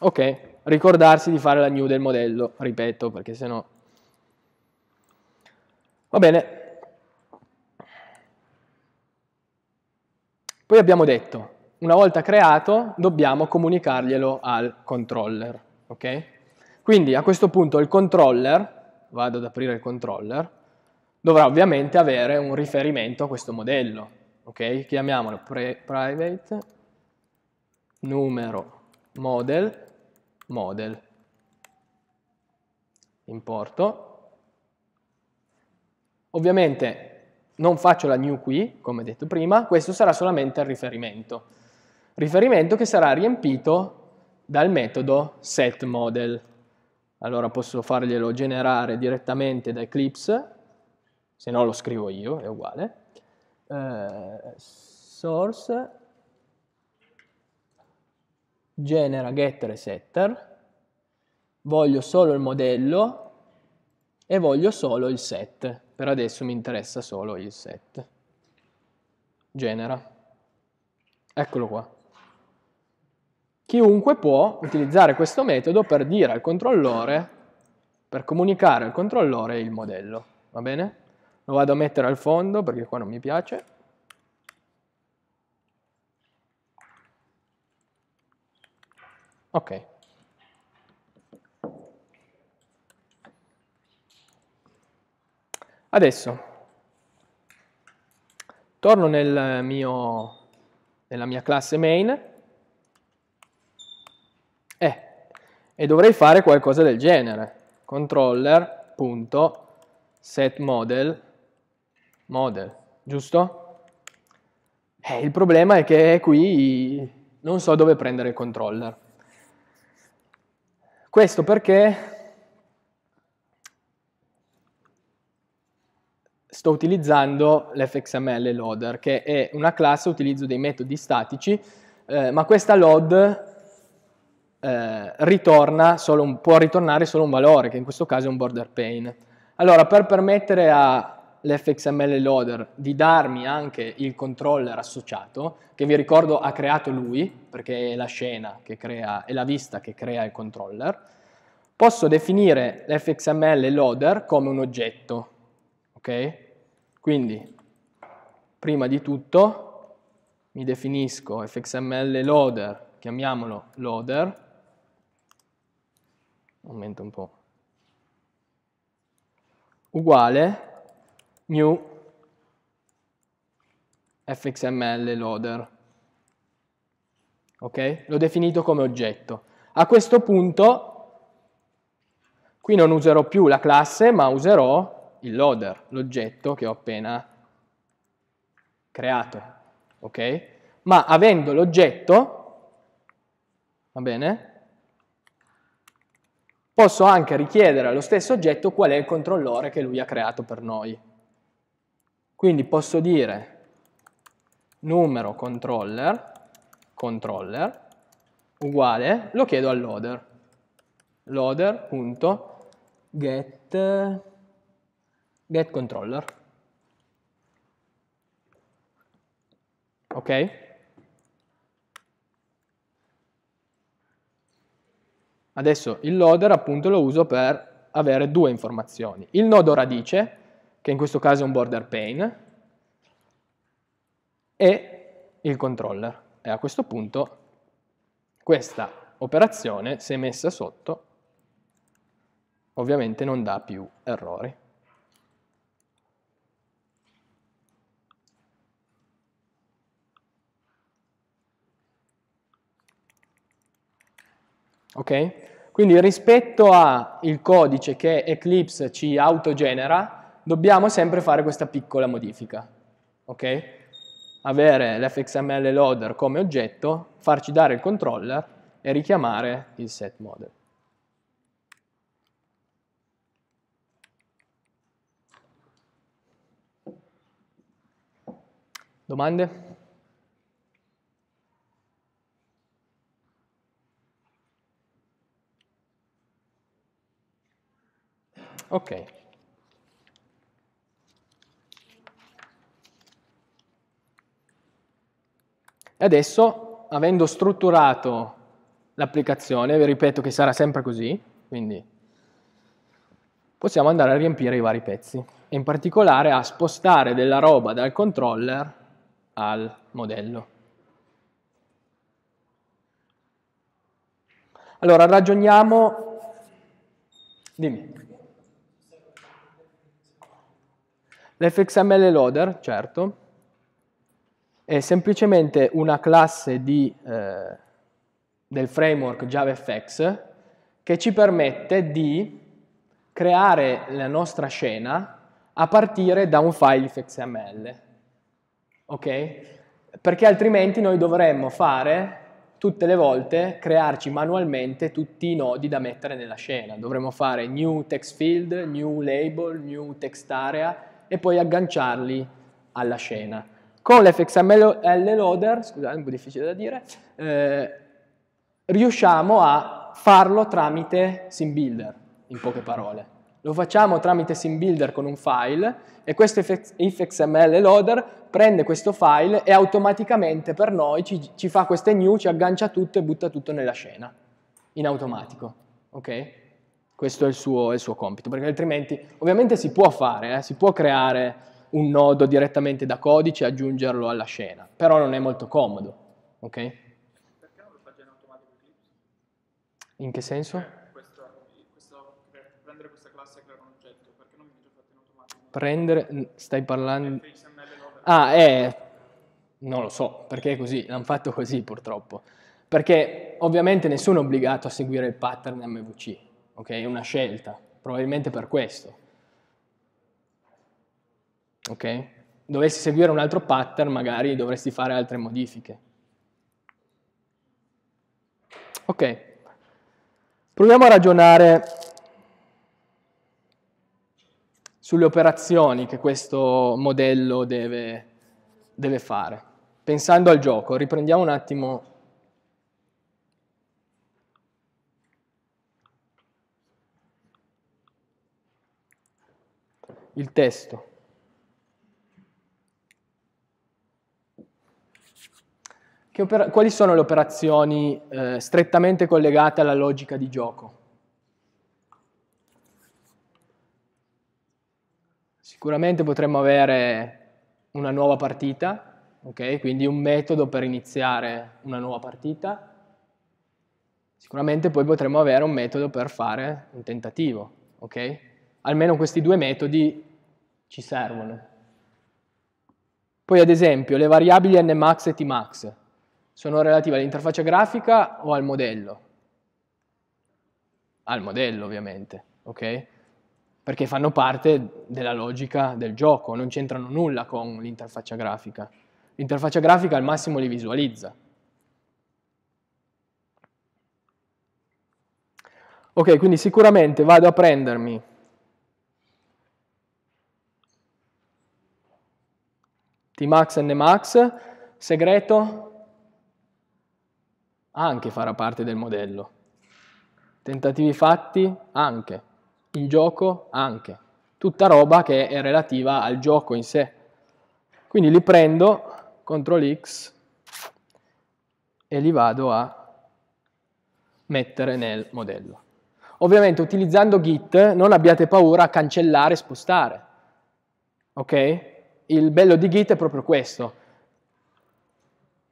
A: Ok, ricordarsi di fare la new del modello, ripeto, perché sennò... Va bene. Poi abbiamo detto, una volta creato, dobbiamo comunicarglielo al controller, ok? Quindi a questo punto il controller, vado ad aprire il controller, dovrà ovviamente avere un riferimento a questo modello. Ok? Chiamiamolo private numero model model. Importo. Ovviamente non faccio la new qui, come detto prima, questo sarà solamente il riferimento. Riferimento che sarà riempito dal metodo setModel. Allora posso farglielo generare direttamente da Eclipse se no lo scrivo io, è uguale. Eh, source genera getter e setter, voglio solo il modello e voglio solo il set. Per adesso mi interessa solo il set. Genera. Eccolo qua. Chiunque può utilizzare questo metodo per dire al controllore, per comunicare al controllore il modello. Va bene? Lo vado a mettere al fondo perché qua non mi piace. Ok. Adesso torno nel mio, nella mia classe main eh, e dovrei fare qualcosa del genere. Controller.setModel model, giusto? Eh, il problema è che qui non so dove prendere il controller. Questo perché sto utilizzando l'fxml loader, che è una classe utilizzo dei metodi statici, eh, ma questa load eh, ritorna un, può ritornare solo un valore, che in questo caso è un border pane. Allora, per permettere all'fxml loader di darmi anche il controller associato, che vi ricordo ha creato lui, perché è la scena che crea, è la vista che crea il controller, posso definire l'fxml loader come un oggetto, ok? Quindi, prima di tutto, mi definisco fxml loader, chiamiamolo loader, aumento un po', uguale new fxml loader. Ok? L'ho definito come oggetto. A questo punto, qui non userò più la classe, ma userò il loader, l'oggetto che ho appena creato, ok? Ma avendo l'oggetto, va bene? Posso anche richiedere allo stesso oggetto qual è il controllore che lui ha creato per noi. Quindi posso dire numero controller, controller, uguale, lo chiedo al loader, loader.get get controller. Ok? Adesso il loader appunto lo uso per avere due informazioni. Il nodo radice, che in questo caso è un border pane, e il controller. E a questo punto questa operazione, se messa sotto, ovviamente non dà più errori. Ok? Quindi rispetto al codice che Eclipse ci autogenera, dobbiamo sempre fare questa piccola modifica. Ok? Avere l'fxml loader come oggetto, farci dare il controller e richiamare il set model. Domande? Ok. E adesso, avendo strutturato l'applicazione, vi ripeto che sarà sempre così, quindi possiamo andare a riempire i vari pezzi e in particolare a spostare della roba dal controller al modello. Allora ragioniamo, dimmi. L'fxml loader, certo, è semplicemente una classe di, eh, del framework JavaFX che ci permette di creare la nostra scena a partire da un file XML. Ok? Perché altrimenti noi dovremmo fare tutte le volte crearci manualmente tutti i nodi da mettere nella scena. Dovremmo fare new text field, new label, new text area e poi agganciarli alla scena. Con l'fxml loader, scusate, è un po' difficile da dire, eh, riusciamo a farlo tramite SimBuilder, in poche parole. Lo facciamo tramite SimBuilder con un file e questo ifxml loader prende questo file e automaticamente per noi ci, ci fa queste new, ci aggancia tutto e butta tutto nella scena, in automatico. ok? Questo è il suo, il suo compito, perché altrimenti ovviamente si può fare, eh, si può creare un nodo direttamente da codice e aggiungerlo alla scena, però non è molto comodo, ok?
B: Perché non lo fa già in automatico Eclipse?
A: In che senso?
B: Questo, questo, prendere questa classe e creare un oggetto, perché non viene già fatto in automatico?
A: prendere, stai parlando... Ah, eh, non lo so, perché è così, l'hanno fatto così purtroppo. Perché ovviamente nessuno è obbligato a seguire il pattern MVC, ok? È una scelta, probabilmente per questo. Ok? Dovessi seguire un altro pattern, magari dovresti fare altre modifiche. Ok, proviamo a ragionare sulle operazioni che questo modello deve, deve fare. Pensando al gioco, riprendiamo un attimo il testo. Che opera- quali sono le operazioni eh, strettamente collegate alla logica di gioco? Sicuramente potremmo avere una nuova partita, ok? Quindi un metodo per iniziare una nuova partita. Sicuramente poi potremmo avere un metodo per fare un tentativo, ok? Almeno questi due metodi ci servono. Poi ad esempio le variabili nmax e tmax sono relative all'interfaccia grafica o al modello? Al modello ovviamente, ok? Perché fanno parte della logica del gioco, non c'entrano nulla con l'interfaccia grafica. L'interfaccia grafica al massimo li visualizza. Ok, quindi sicuramente vado a prendermi Tmax Nmax, segreto anche farà parte del modello. Tentativi fatti anche. Il gioco anche. Tutta roba che è relativa al gioco in sé. Quindi li prendo, CTRL X, e li vado a mettere nel modello. Ovviamente utilizzando Git non abbiate paura a cancellare e spostare. Ok? Il bello di Git è proprio questo.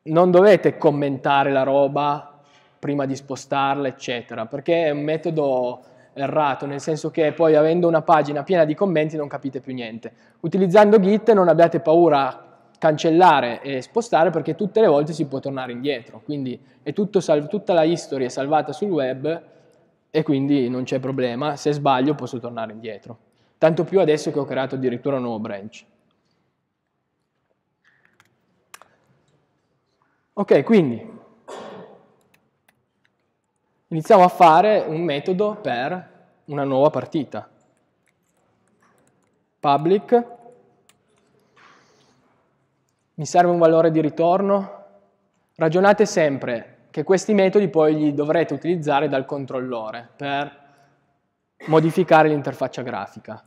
A: Non dovete commentare la roba prima di spostarla, eccetera, perché è un metodo errato, nel senso che poi avendo una pagina piena di commenti non capite più niente. Utilizzando Git non abbiate paura a cancellare e spostare perché tutte le volte si può tornare indietro, quindi tutta la history è salvata sul web e quindi non c'è problema, se sbaglio posso tornare indietro. Tanto più adesso che ho creato addirittura un nuovo branch. Ok, quindi iniziamo a fare un metodo per una nuova partita. Public, mi serve un valore di ritorno. Ragionate sempre che questi metodi poi li dovrete utilizzare dal controllore per modificare l'interfaccia grafica.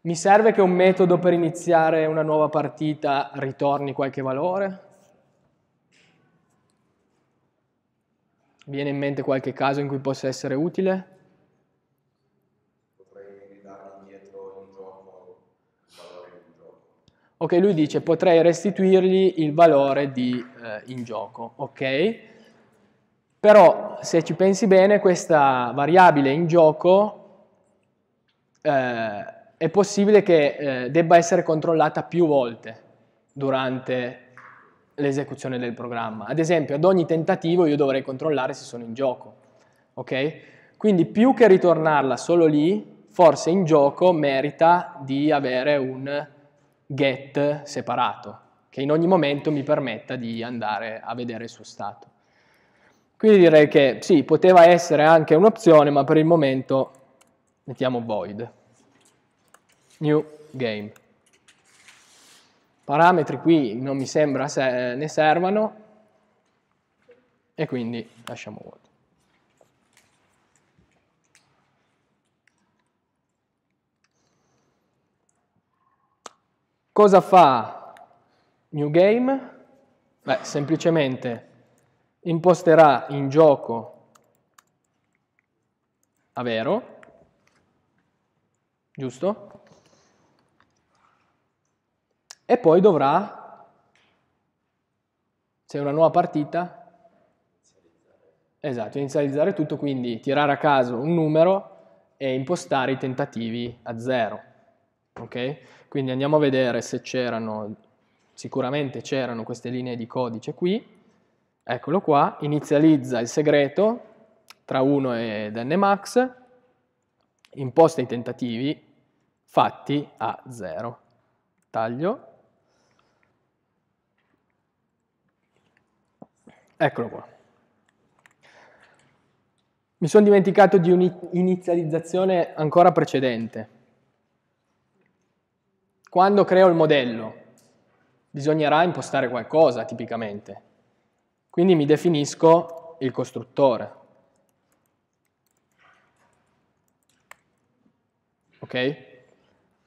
A: Mi serve che un metodo per iniziare una nuova partita ritorni qualche valore? Viene in mente qualche caso in cui possa essere utile?
C: Potrei ridare indietro in gioco il valore di gioco.
A: Ok, lui dice potrei restituirgli il valore di eh, in gioco, ok? Però se ci pensi bene questa variabile in gioco eh, è possibile che eh, debba essere controllata più volte durante l'esecuzione del programma. Ad esempio, ad ogni tentativo io dovrei controllare se sono in gioco. Ok? Quindi più che ritornarla solo lì, forse in gioco merita di avere un get separato, che in ogni momento mi permetta di andare a vedere il suo stato. Quindi direi che sì, poteva essere anche un'opzione, ma per il momento mettiamo void. New game. Parametri qui non mi sembra se ne servano e quindi lasciamo vuoto. Cosa fa New Game? Beh, semplicemente imposterà in gioco a vero, giusto? E poi dovrà, se è una nuova partita, esatto, inizializzare tutto, quindi tirare a caso un numero e impostare i tentativi a zero. ok? Quindi andiamo a vedere se c'erano, sicuramente c'erano queste linee di codice qui, eccolo qua, inizializza il segreto tra 1 ed nmax, imposta i tentativi fatti a 0. Taglio. Eccolo qua. Mi sono dimenticato di un'inizializzazione ancora precedente. Quando creo il modello, bisognerà impostare qualcosa tipicamente. Quindi mi definisco il costruttore. Ok?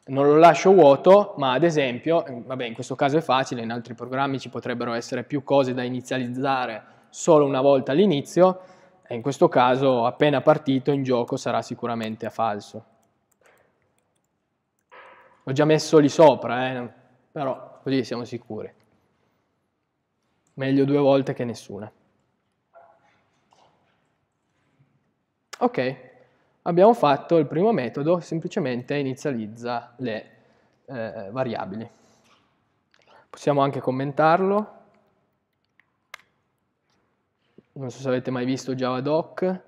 A: Non lo lascio vuoto, ma ad esempio, vabbè in questo caso è facile, in altri programmi ci potrebbero essere più cose da inizializzare solo una volta all'inizio, e in questo caso appena partito in gioco sarà sicuramente a falso. Ho già messo lì sopra, eh? però così siamo sicuri. Meglio due volte che nessuna. Ok, abbiamo fatto il primo metodo, semplicemente inizializza le eh, variabili. Possiamo anche commentarlo. non so se avete mai visto Javadoc,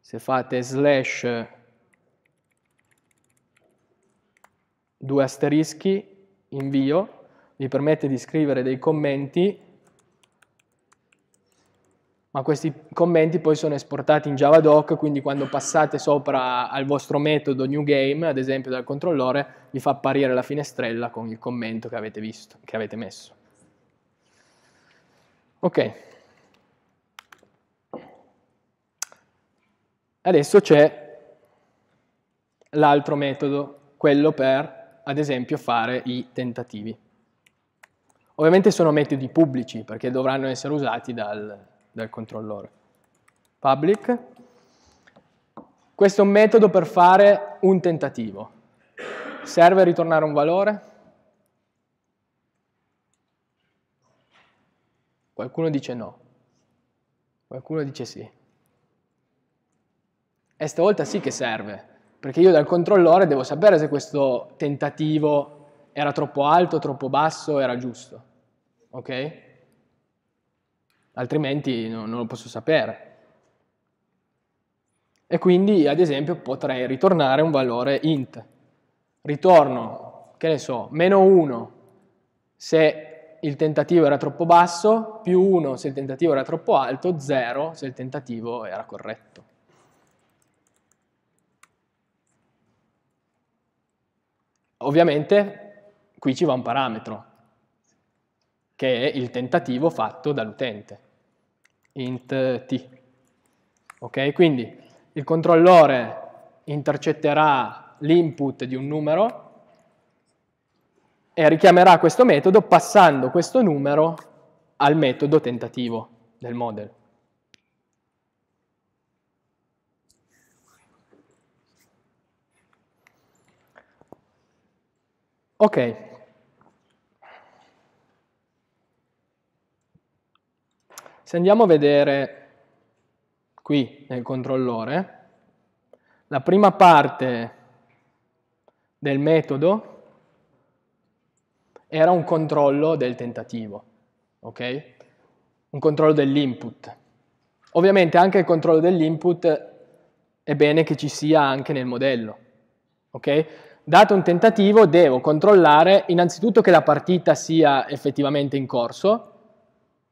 A: se fate slash due asterischi invio, vi permette di scrivere dei commenti, ma questi commenti poi sono esportati in Javadoc, quindi quando passate sopra al vostro metodo newGame, ad esempio dal controllore, vi fa apparire la finestrella con il commento che avete visto, che avete messo. Ok. Adesso c'è l'altro metodo, quello per, ad esempio, fare i tentativi. Ovviamente sono metodi pubblici, perché dovranno essere usati dal, dal controllore. Public. Questo è un metodo per fare un tentativo. Serve ritornare un valore? Qualcuno dice no. Qualcuno dice sì. E stavolta sì che serve, perché io dal controllore devo sapere se questo tentativo era troppo alto, troppo basso, era giusto. Ok? Altrimenti non, non lo posso sapere. E quindi, ad esempio, potrei ritornare un valore int. Ritorno, che ne so, meno 1 se il tentativo era troppo basso, più 1 se il tentativo era troppo alto, 0 se il tentativo era corretto. Ovviamente qui ci va un parametro, che è il tentativo fatto dall'utente, int t. Ok, quindi il controllore intercetterà l'input di un numero e richiamerà questo metodo passando questo numero al metodo tentativo del model. Ok. Se andiamo a vedere qui nel controllore, la prima parte del metodo era un controllo del tentativo, ok? Un controllo dell'input. Ovviamente anche il controllo dell'input è bene che ci sia anche nel modello, ok? dato un tentativo devo controllare innanzitutto che la partita sia effettivamente in corso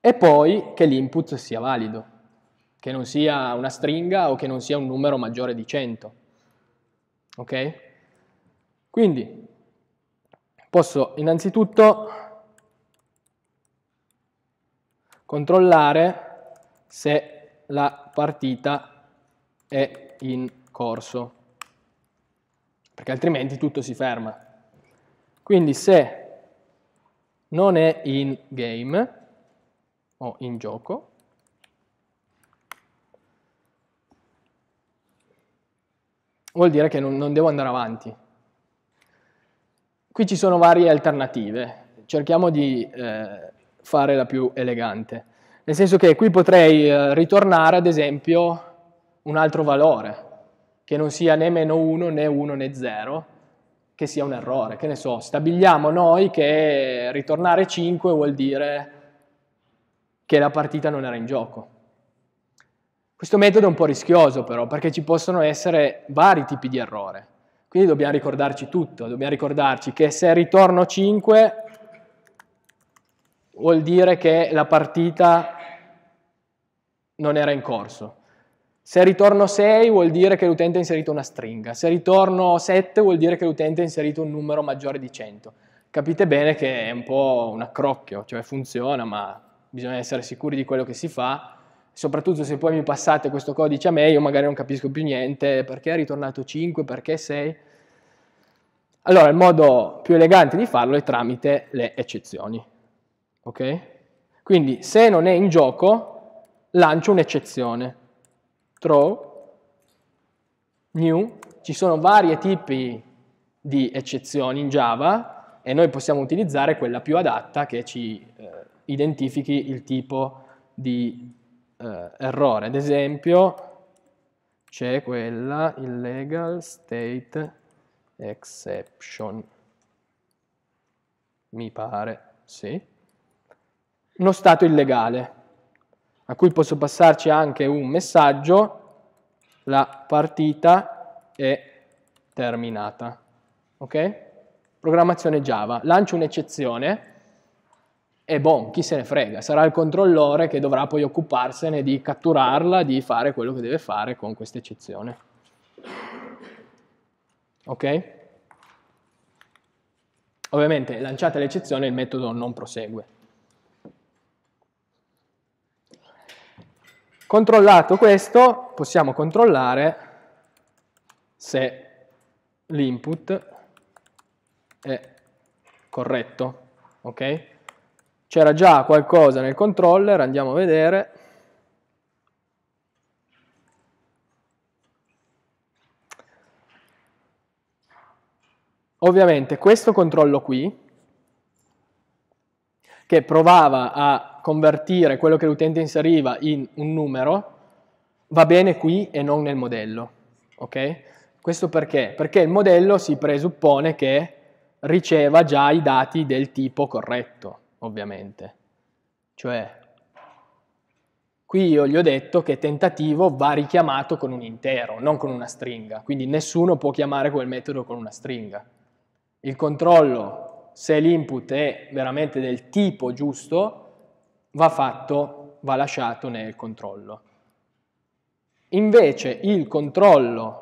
A: e poi che l'input sia valido, che non sia una stringa o che non sia un numero maggiore di 100. Ok? Quindi posso innanzitutto controllare se la partita è in corso perché altrimenti tutto si ferma. Quindi se non è in game o in gioco, vuol dire che non, non devo andare avanti. Qui ci sono varie alternative, cerchiamo di eh, fare la più elegante. Nel senso che qui potrei eh, ritornare ad esempio un altro valore, che non sia né meno 1 né 1 né 0, che sia un errore, che ne so, stabiliamo noi che ritornare 5 vuol dire che la partita non era in gioco. Questo metodo è un po' rischioso però, perché ci possono essere vari tipi di errore. Quindi dobbiamo ricordarci tutto, dobbiamo ricordarci che se ritorno 5 vuol dire che la partita non era in corso. Se ritorno 6 vuol dire che l'utente ha inserito una stringa, se ritorno 7 vuol dire che l'utente ha inserito un numero maggiore di 100. Capite bene che è un po' un accrocchio, cioè funziona, ma bisogna essere sicuri di quello che si fa, soprattutto se poi mi passate questo codice a me, io magari non capisco più niente, perché è ritornato 5, perché 6. Allora il modo più elegante di farlo è tramite le eccezioni. Ok? Quindi se non è in gioco, lancio un'eccezione throw, new, ci sono vari tipi di eccezioni in Java e noi possiamo utilizzare quella più adatta che ci eh, identifichi il tipo di eh, errore. Ad esempio c'è quella illegal state exception, mi pare, sì. Uno stato illegale a cui posso passarci anche un messaggio, la partita è terminata. Ok? Programmazione Java. Lancio un'eccezione e boh, chi se ne frega, sarà il controllore che dovrà poi occuparsene di catturarla, di fare quello che deve fare con questa eccezione. Ok? Ovviamente lanciata l'eccezione il metodo non prosegue. Controllato questo, possiamo controllare se l'input è corretto. ok? C'era già qualcosa nel controller, andiamo a vedere. Ovviamente questo controllo qui, che provava a convertire quello che l'utente inseriva in un numero, va bene qui e non nel modello. Okay? Questo perché? Perché il modello si presuppone che riceva già i dati del tipo corretto, ovviamente. Cioè, qui io gli ho detto che tentativo va richiamato con un intero, non con una stringa, quindi nessuno può chiamare quel metodo con una stringa. Il controllo, se l'input è veramente del tipo giusto, va fatto, va lasciato nel controllo. Invece il controllo,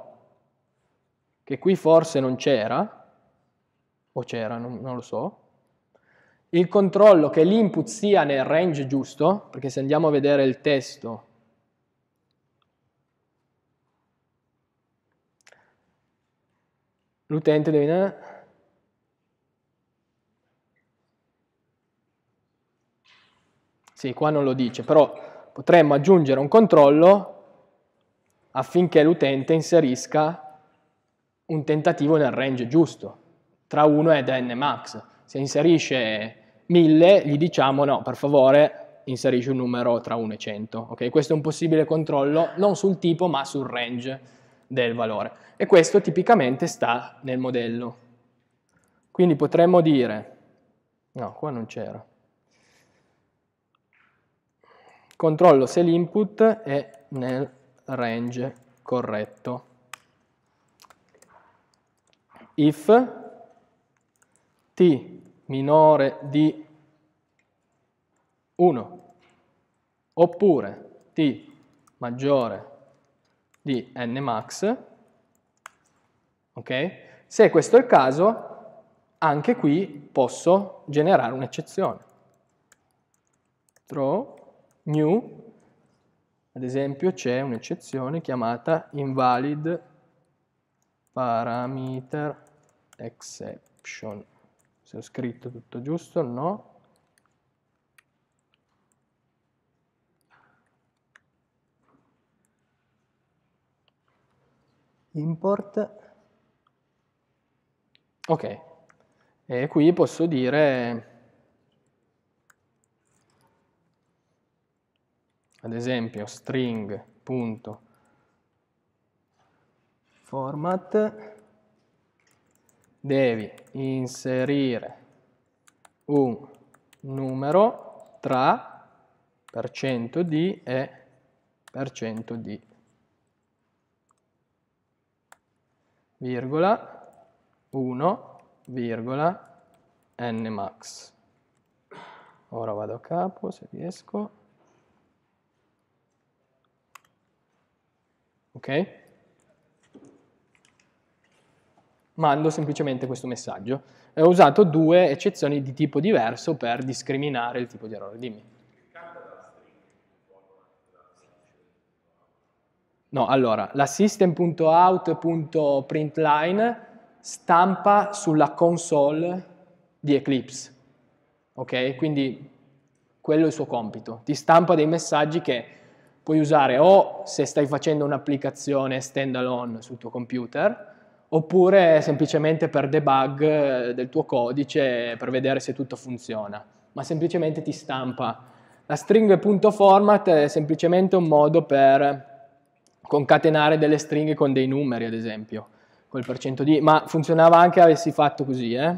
A: che qui forse non c'era, o c'era, non, non, lo so, il controllo che l'input sia nel range giusto, perché se andiamo a vedere il testo, l'utente deve... Sì, qua non lo dice, però potremmo aggiungere un controllo affinché l'utente inserisca un tentativo nel range giusto, tra 1 ed n max. Se inserisce 1000, gli diciamo no, per favore inserisci un numero tra 1 e 100. Okay? Questo è un possibile controllo non sul tipo ma sul range del valore. E questo tipicamente sta nel modello. Quindi potremmo dire, no, qua non c'era. Controllo se l'input è nel range corretto. If t minore di 1 oppure t maggiore di n max, ok? Se questo è il caso, anche qui posso generare un'eccezione. Throw new, ad esempio c'è un'eccezione chiamata invalid parameter exception. Se ho scritto tutto giusto, no. Import. Ok, e qui posso dire ad esempio string.format devi inserire un numero tra percento %d e percento %d, virgola 1, virgola n max. Ora vado a capo se riesco. Ok? Mando semplicemente questo messaggio. Ho usato due eccezioni di tipo diverso per discriminare il tipo di errore. Dimmi. No, allora, la system.out.println stampa sulla console di Eclipse, ok? Quindi quello è il suo compito, ti stampa dei messaggi che puoi usare o se stai facendo un'applicazione standalone sul tuo computer, oppure semplicemente per debug eh, del tuo codice per vedere se tutto funziona, ma semplicemente ti stampa. La string.format è semplicemente un modo per concatenare delle stringhe con dei numeri, ad esempio, col percento di, ma funzionava anche avessi fatto così, eh?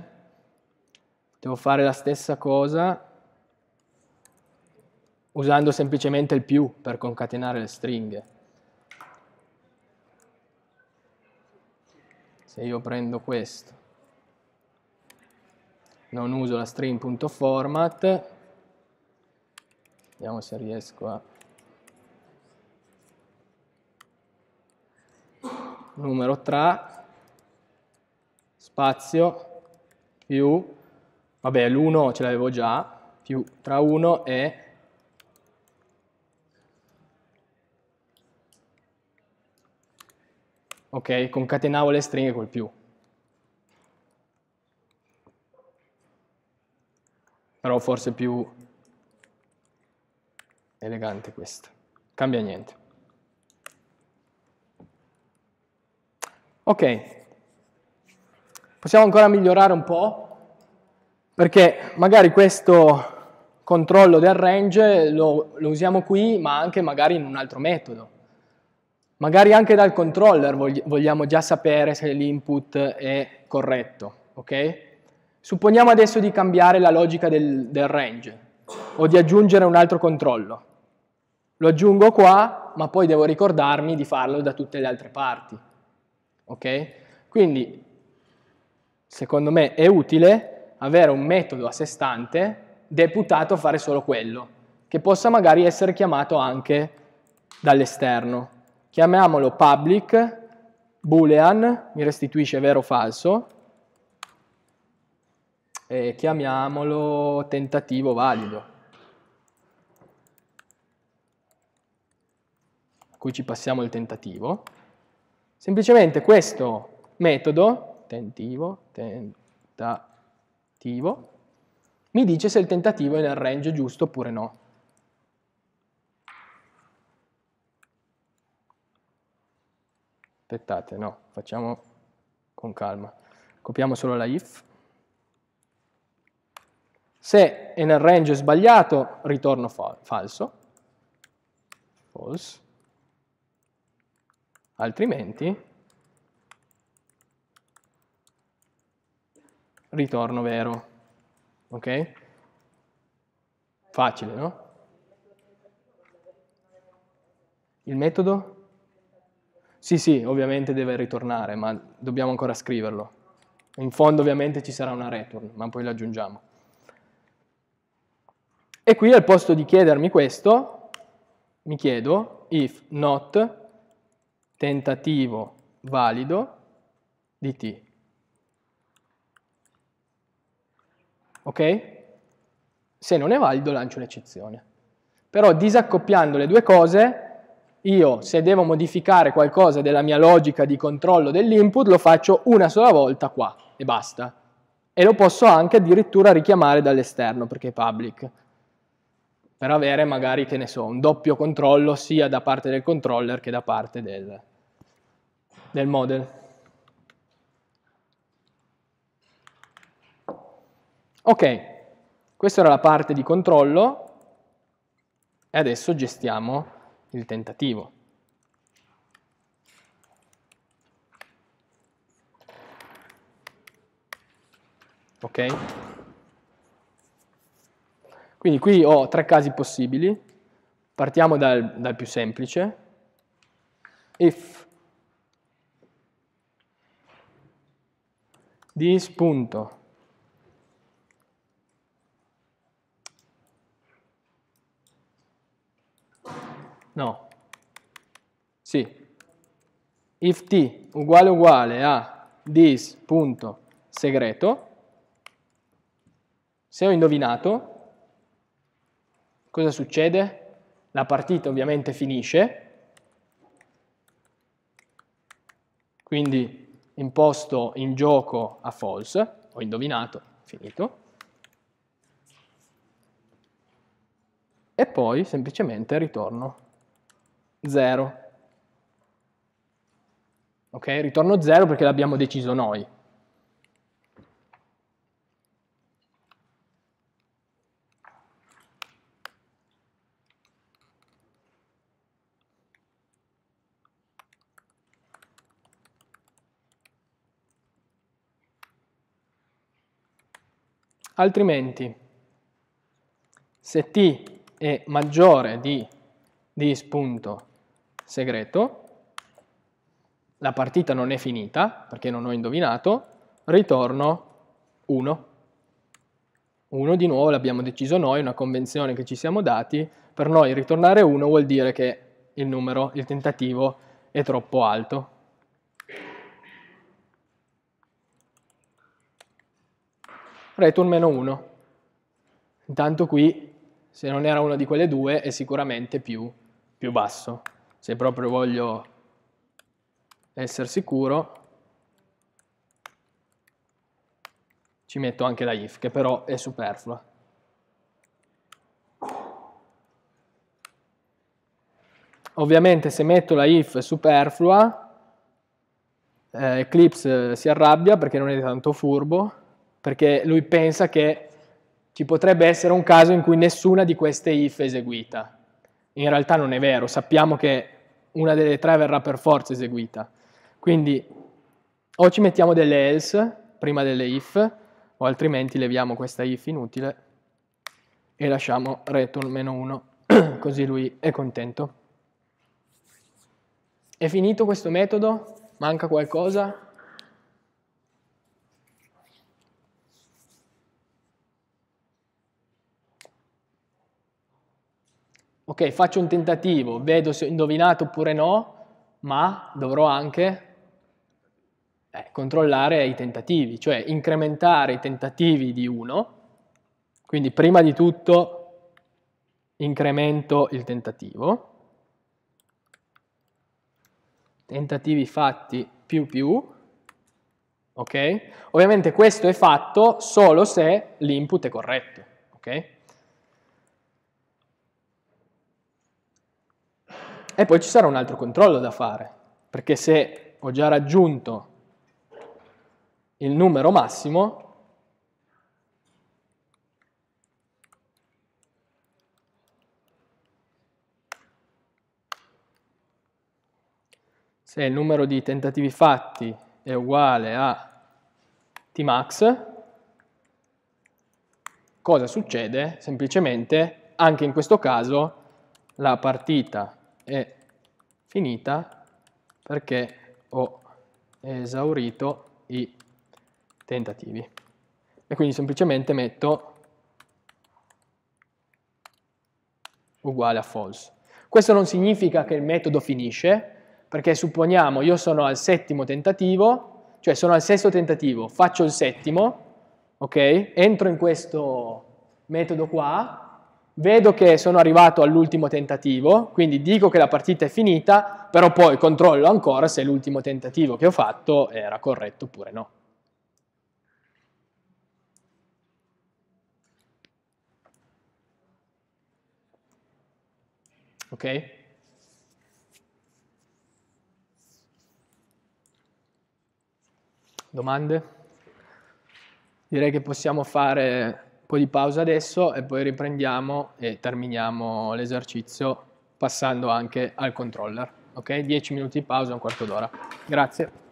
A: Devo fare la stessa cosa usando semplicemente il più per concatenare le stringhe. Se io prendo questo, non uso la string.format, vediamo se riesco a... numero tra, spazio, più, vabbè l'1 ce l'avevo già, più tra 1 e ok? Concatenavo le stringhe col più. Però forse più elegante questo. Cambia niente. Ok. Possiamo ancora migliorare un po'? Perché magari questo controllo del range lo, lo usiamo qui, ma anche magari in un altro metodo. Magari anche dal controller vogliamo già sapere se l'input è corretto, ok? Supponiamo adesso di cambiare la logica del, del range o di aggiungere un altro controllo. Lo aggiungo qua, ma poi devo ricordarmi di farlo da tutte le altre parti. Ok? Quindi, secondo me, è utile avere un metodo a sé stante deputato a fare solo quello, che possa magari essere chiamato anche dall'esterno. Chiamiamolo public, boolean, mi restituisce vero o falso, e chiamiamolo tentativo valido. A cui ci passiamo il tentativo. Semplicemente questo metodo, tentativo, tentativo, mi dice se il tentativo è nel range giusto oppure no. Aspettate, no, facciamo con calma. Copiamo solo la if. Se è nel range sbagliato, ritorno fa falso. False. Altrimenti ritorno vero. Ok? Facile, no? Il metodo? Sì, sì, ovviamente deve ritornare, ma dobbiamo ancora scriverlo. In fondo ovviamente ci sarà una return, ma poi l'aggiungiamo. E qui al posto di chiedermi questo, mi chiedo if not tentativo valido di t. Ok? Se non è valido lancio un'eccezione. Però disaccoppiando le due cose io se devo modificare qualcosa della mia logica di controllo dell'input lo faccio una sola volta qua e basta. E lo posso anche addirittura richiamare dall'esterno perché è public. Per avere magari, che ne so, un doppio controllo sia da parte del controller che da parte del, del model. Ok, questa era la parte di controllo e adesso gestiamo il tentativo. Ok? Quindi qui ho tre casi possibili. Partiamo dal, dal più semplice. If this punto no. Sì. If t uguale uguale a this punto segreto. Se ho indovinato cosa succede? La partita ovviamente finisce. Quindi imposto in gioco a false, ho indovinato, finito, e poi semplicemente ritorno 0. Ok, ritorno 0 perché l'abbiamo deciso noi. Altrimenti, se t è maggiore di dis punto segreto, la partita non è finita, perché non ho indovinato, ritorno 1. 1 di nuovo l'abbiamo deciso noi, una convenzione che ci siamo dati, per noi ritornare 1 vuol dire che il numero, il tentativo è troppo alto. Return meno 1. Intanto qui, se non era una di quelle due, è sicuramente più, più basso. Se proprio voglio essere sicuro, ci metto anche la if, che però è superflua. Ovviamente se metto la if superflua, eh, Eclipse si arrabbia perché non è tanto furbo, perché lui pensa che ci potrebbe essere un caso in cui nessuna di queste if è eseguita. In realtà non è vero, sappiamo che una delle tre verrà per forza eseguita. Quindi o ci mettiamo delle else prima delle if, o altrimenti leviamo questa if inutile e lasciamo return meno 1, così lui è contento. È finito questo metodo? Manca qualcosa? Ok, faccio un tentativo, vedo se ho indovinato oppure no, ma dovrò anche eh, controllare i tentativi, cioè incrementare i tentativi di 1, quindi prima di tutto incremento il tentativo, tentativi fatti più più, ok? Ovviamente questo è fatto solo se l'input è corretto, ok? E poi ci sarà un altro controllo da fare, perché se ho già raggiunto il numero massimo, se il numero di tentativi fatti è uguale a tmax, cosa succede? Semplicemente, anche in questo caso, la partita è finita perché ho esaurito i tentativi. E quindi semplicemente metto uguale a false. Questo non significa che il metodo finisce, perché supponiamo io sono al settimo tentativo, cioè sono al sesto tentativo, faccio il settimo, ok? Entro in questo metodo qua, vedo che sono arrivato all'ultimo tentativo, quindi dico che la partita è finita, però poi controllo ancora se l'ultimo tentativo che ho fatto era corretto oppure no. Ok? Domande? Direi che possiamo fare po' di pausa adesso e poi riprendiamo e terminiamo l'esercizio passando anche al controller. Ok? 10 minuti di pausa, un quarto d'ora. Grazie.